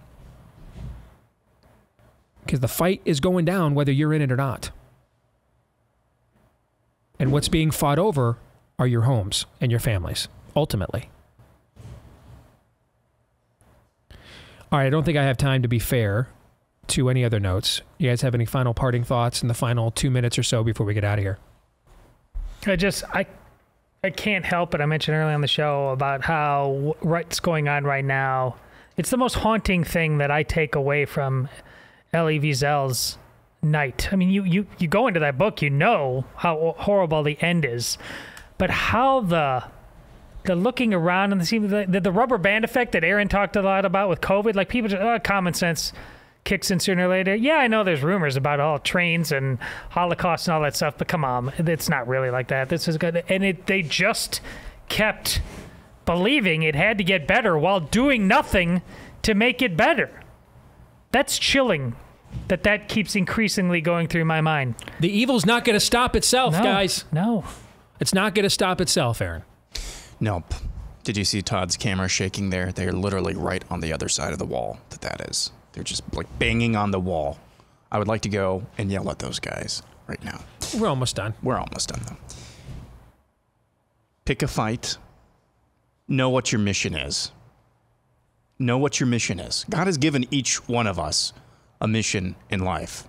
Because the fight is going down whether you're in it or not. And what's being fought over are your homes and your families, ultimately. All right, I don't think I have time to be fair to any other notes. You guys have any final parting thoughts in the final two minutes or so before we get out of here? I just I I can't help it. I mentioned earlier on the show about how wh- what's going on right now. It's the most haunting thing that I take away from Elie Wiesel's night. I mean, you you you go into that book, you know how horrible the end is, but how the the looking around and the the, the rubber band effect that Aaron talked a lot about with COVID, like people just oh, common sense kicks in sooner or later. Yeah, I know there's rumors about all trains and Holocaust and all that stuff, but come on, it's not really like that. This is good, and it they just kept believing it had to get better while doing nothing to make it better. That's chilling. That that keeps increasingly going through my mind. The evil's not going to stop itself, No, guys. No. It's not going to stop itself, Aaron. Nope. Did you see Todd's camera shaking there? They're literally right on the other side of the wall that that is. They're just like banging on the wall. I would like to go and yell at those guys right now. We're almost done. We're almost done though. Pick a fight. Know what your mission is. Know what your mission is. God has given each one of us a mission in life.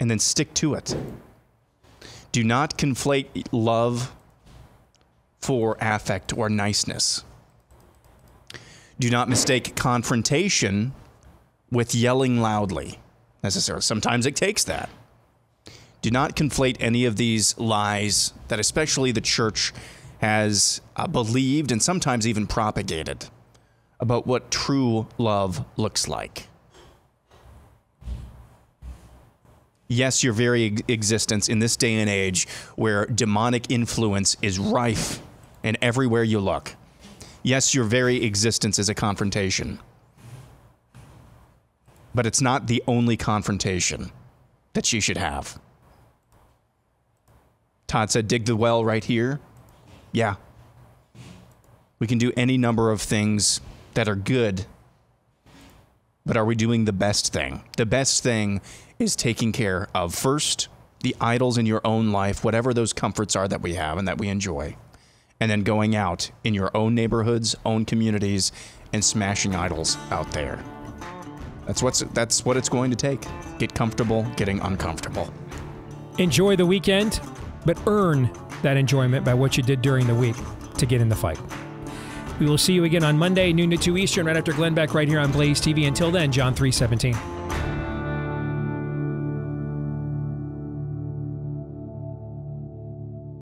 And then stick to it. Do not conflate love for affect or niceness. Do not mistake confrontation with yelling loudly necessarily. Sometimes it takes that. Do not conflate any of these lies that, especially the church, has uh, believed and sometimes even propagated about what true love looks like. Yes, your very existence in this day and age where demonic influence is rife and everywhere you look. Yes, your very existence is a confrontation. But it's not the only confrontation that she should have. Todd said, dig the well right here. Yeah. We can do any number of things that are good, but are we doing the best thing? The best thing is taking care of first the idols in your own life, whatever those comforts are that we have and that we enjoy, and then going out in your own neighborhoods, own communities, and smashing idols out there. That's what's that's what it's going to take. Get comfortable getting uncomfortable. Enjoy the weekend, but earn that enjoyment by what you did during the week to get in the fight. We will see you again on Monday, noon to 2 Eastern, right after Glenn Beck, right here on Blaze TV. Until then, John 317.